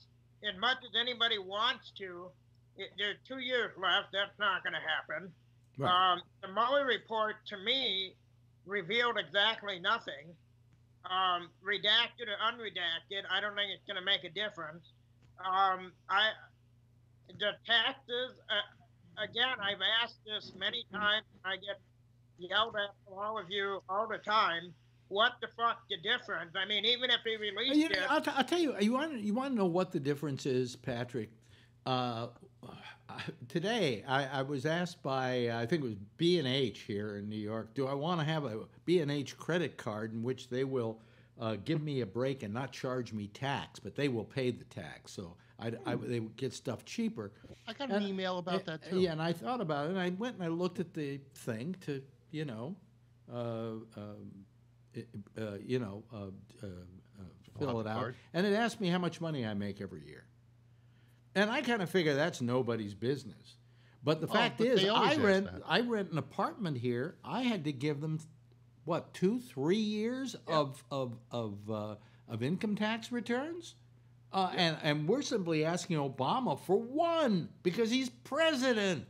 As much as anybody wants to, it, there's two years left. That's not gonna happen. Right. Um, the Mueller report to me revealed exactly nothing. Um, redacted or unredacted, I don't think it's going to make a difference. Um, I the taxes uh, again. I've asked this many times. I get yelled at from all of you all the time. What the fuck the difference? I mean, even if they released You it, I'll, t- I'll tell you. You want you want to know what the difference is, Patrick? Uh, today, I, I was asked by I think it was B and H here in New York. Do I want to have a B and H credit card in which they will uh, give me a break and not charge me tax, but they will pay the tax, so I, I they would get stuff cheaper. I got an email about that too. Yeah, and I thought about it, and I went and I looked at the thing to, you know, uh, um, it- uh, you know, uh, uh, uh, fill it out, card. and it asked me how much money I make every year, and I kind of figure that's nobody's business. But the Oh, fact but is, I rent that. I rent an apartment here. I had to give them what two, three years of of of uh, of income tax returns. Uh, and, and we're simply asking Obama for one because he's president.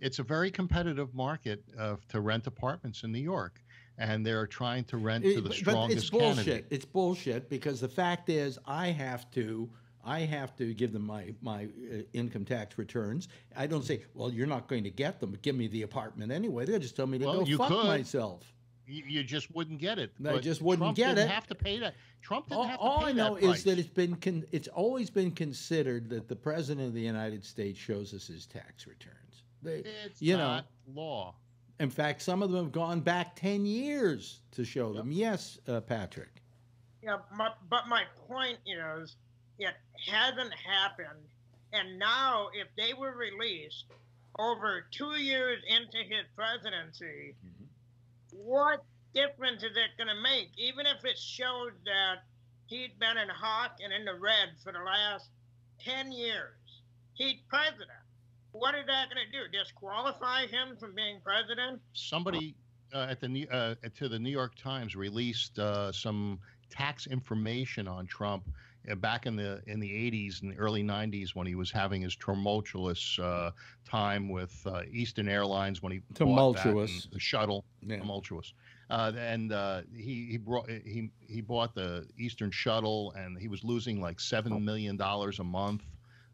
It's a very competitive market uh, to rent apartments in New York, and they're trying to rent to the strongest it's bullshit. candidate. It's bullshit because the fact is, I have to, I have to give them my my uh, income tax returns. I don't say, well, you're not going to get them. But give me the apartment anyway. They'll just tell me to Well, go you fuck could. myself. You, you just wouldn't get it. I but just wouldn't Trump get didn't it. have to pay that. Trump didn't All, have to all pay I know that is price. that it's been con- it's always been considered that the president of the United States shows us his tax returns. They, It's you know, not law. in fact, some of them have gone back ten years to show them. Yes, uh, Patrick. Yeah, my, but my point is, it hasn't happened. And now, if they were released over two years into his presidency, what difference is it going to make? Even if it shows that he'd been in hawk and in the red for the last 10 years, he's president. What is that going to do? Disqualify him from being president? Somebody uh, at the New- uh, to the New York Times released uh, some tax information on Trump back in the in the 80s and the early 90s when he was having his tumultuous uh, time with uh, Eastern Airlines when he bought that Tumultuous. the shuttle Yeah. tumultuous. Uh, and uh, he he brought he he bought the Eastern Shuttle, and he was losing like seven million dollars a month,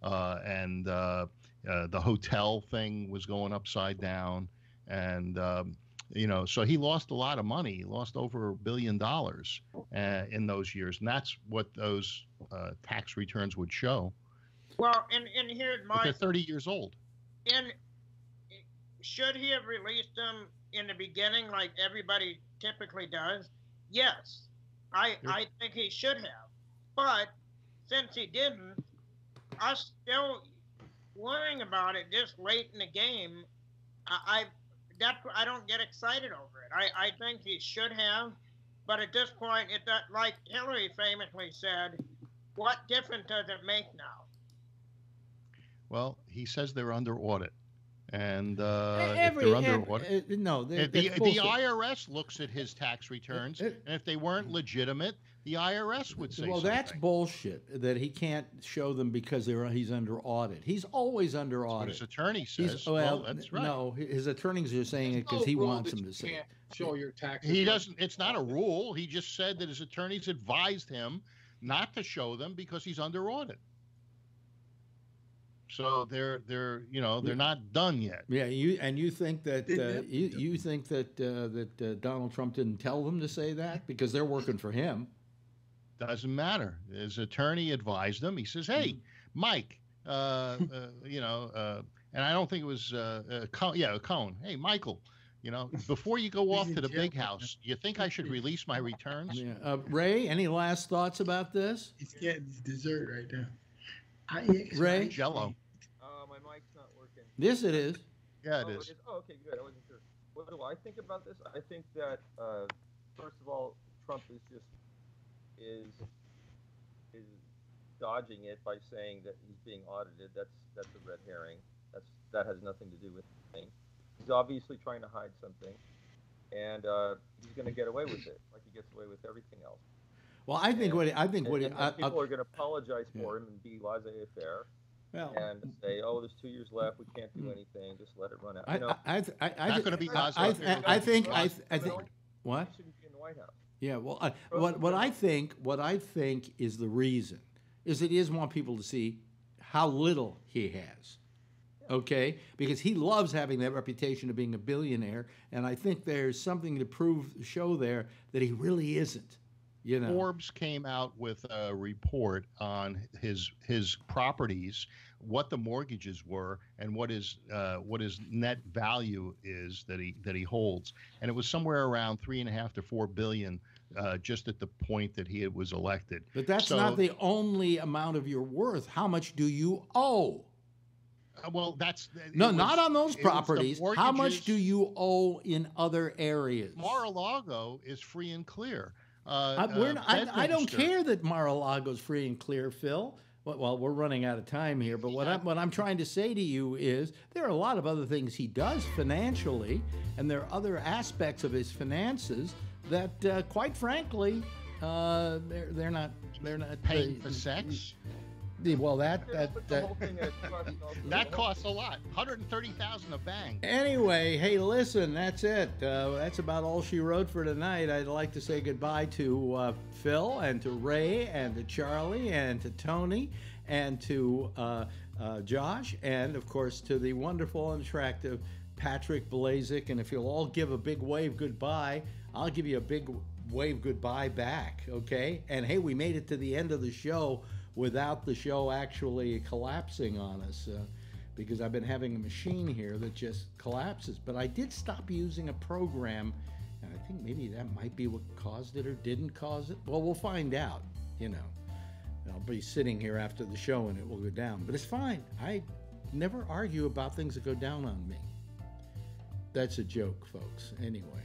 uh, and uh, uh, the hotel thing was going upside down, and um, you know, so he lost a lot of money. He lost over a billion dollars uh, in those years, and that's what those uh, tax returns would show. Well, and, and here's But my they're 30 years old. And should he have released them in the beginning, like everybody typically does? Yes, I. I think he should have. But since he didn't, us still worrying about it this late in the game, I, I that I don't get excited over it. I I think he should have, but at this point, it does- like Hillary famously said, what difference does it make now? Well, he says they're under audit, and uh, if Every- they're under ev- audit. uh, no, they- If the, that's the bullshit. IRS looks at his tax returns, It- and if they weren't legitimate, the IRS would say well, something. that's bullshit that he can't show them because they're he's under audit. He's always under what audit. his attorney He's- says. well, well, that's right. no, his attorneys are saying it because No he wants that them you to say. can't show your taxes. He doesn't. It's not a rule. He just said that his attorneys advised him not to show them because he's under audit. So they're they're you know they're not done yet. Yeah, you and you think that uh, you, you think that uh, that uh, Donald Trump didn't tell them to say that because they're working for him. Doesn't matter. His attorney advised him. He says, "Hey, Mm-hmm. Mike, uh, uh, you know," uh, and I don't think it was uh, uh, Cohen, yeah, Cohen. Hey, Michael, you know, before you go off to the big house, you think I should release my returns? Yeah. Uh, Ray, any last thoughts about this? He's getting his dessert right now. I, Ray? I- Jello. Uh, my mic's not working. Yes, it is. Yeah, oh, it is. Oh, okay, good. I wasn't sure. What do I think about this? I think that uh, first of all, Trump is just is is dodging it by saying that he's being audited. That's that's a red herring. That's that has nothing to do with anything. He's obviously trying to hide something, and uh, he's going to get away with it, like he gets away with everything else. Well, I think what I think And, what and I, people I, are going to apologize Yeah. for him and be laissez-faire well, and say, "Oh, there's two years left. We can't do anything. Just let it run out." I, You know, I, I, I, I, Not gonna be I, I, laissez-faire. I think I, Ross, I think what? shouldn't be in the White House. Yeah, well, I, what what I think what I think is the reason is that he doesn't want people to see how little he has. Okay, because he loves having that reputation of being a billionaire, and I think there's something to prove, show there that he really isn't. You know, Forbes came out with a report on his his properties, what the mortgages were, and what his uh, what his net value is that he that he holds, and it was somewhere around three and a half to four billion, uh, just at the point that he was elected. but that's so- not the only amount of your worth. How much do you owe? Uh, well, that's No, was- not on those it was the properties. How much do you owe in other areas? Mar-a-Lago is free and clear. Uh, I, we're uh, not- I, I don't care that Mar-a-Lago's free and clear, Phil. Well, well, we're running out of time here, but what I'm, what I'm trying to say to you is there are a lot of other things he does financially, and there are other aspects of his finances that, uh, quite frankly, Uh, they're they're not they're not Paying they- for sex? The- well, that that Put that. whole thing at trust also. That costs a lot. 130,000 a bang. Anyway, hey, listen, that's it. Uh, that's about all she wrote for tonight. I'd like to say goodbye to uh, Phil and to Ray and to Charlie and to Tony and to uh, uh, Josh and, of course, to the wonderful and attractive Patrick Blazik. And if you'll all give a big wave goodbye, I'll give you a big wave goodbye back, okay? And hey, we made it to the end of the show without the show actually collapsing on us. Uh, because I've been having a machine here that just collapses. But I did stop using a program, and I think maybe that might be what caused it or didn't cause it. Well, we'll find out, you know. I'll be sitting here after the show and it will go down. But it's fine. I never argue about things that go down on me. That's a joke, folks. Anyway,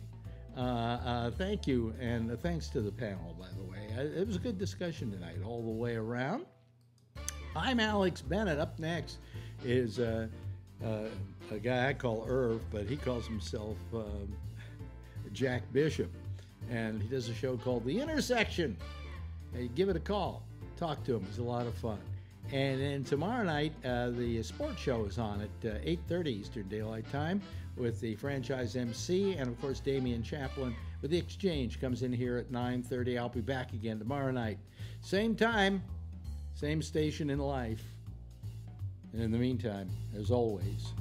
uh, uh, thank you, and uh, thanks to the panel, by the way. Uh, It was a good discussion tonight, all the way around. I'm Alex Bennett. Up next is uh, uh, a guy I call Irv, but he calls himself um, Jack Bishop, and he does a show called The Intersection. Hey, give it a call. Talk to him. He's a lot of fun. And then tomorrow night, uh, the sports show is on at uh, 8.30 Eastern Daylight Time with the franchise MC and, of course, Damian Chaplin with The Exchange comes in here at 9.30. I'll be back again tomorrow night. Same time, same station in life. And in the meantime, as always,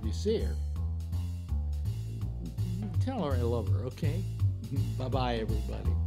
if you see her, tell her I love her, okay? bye bye, everybody.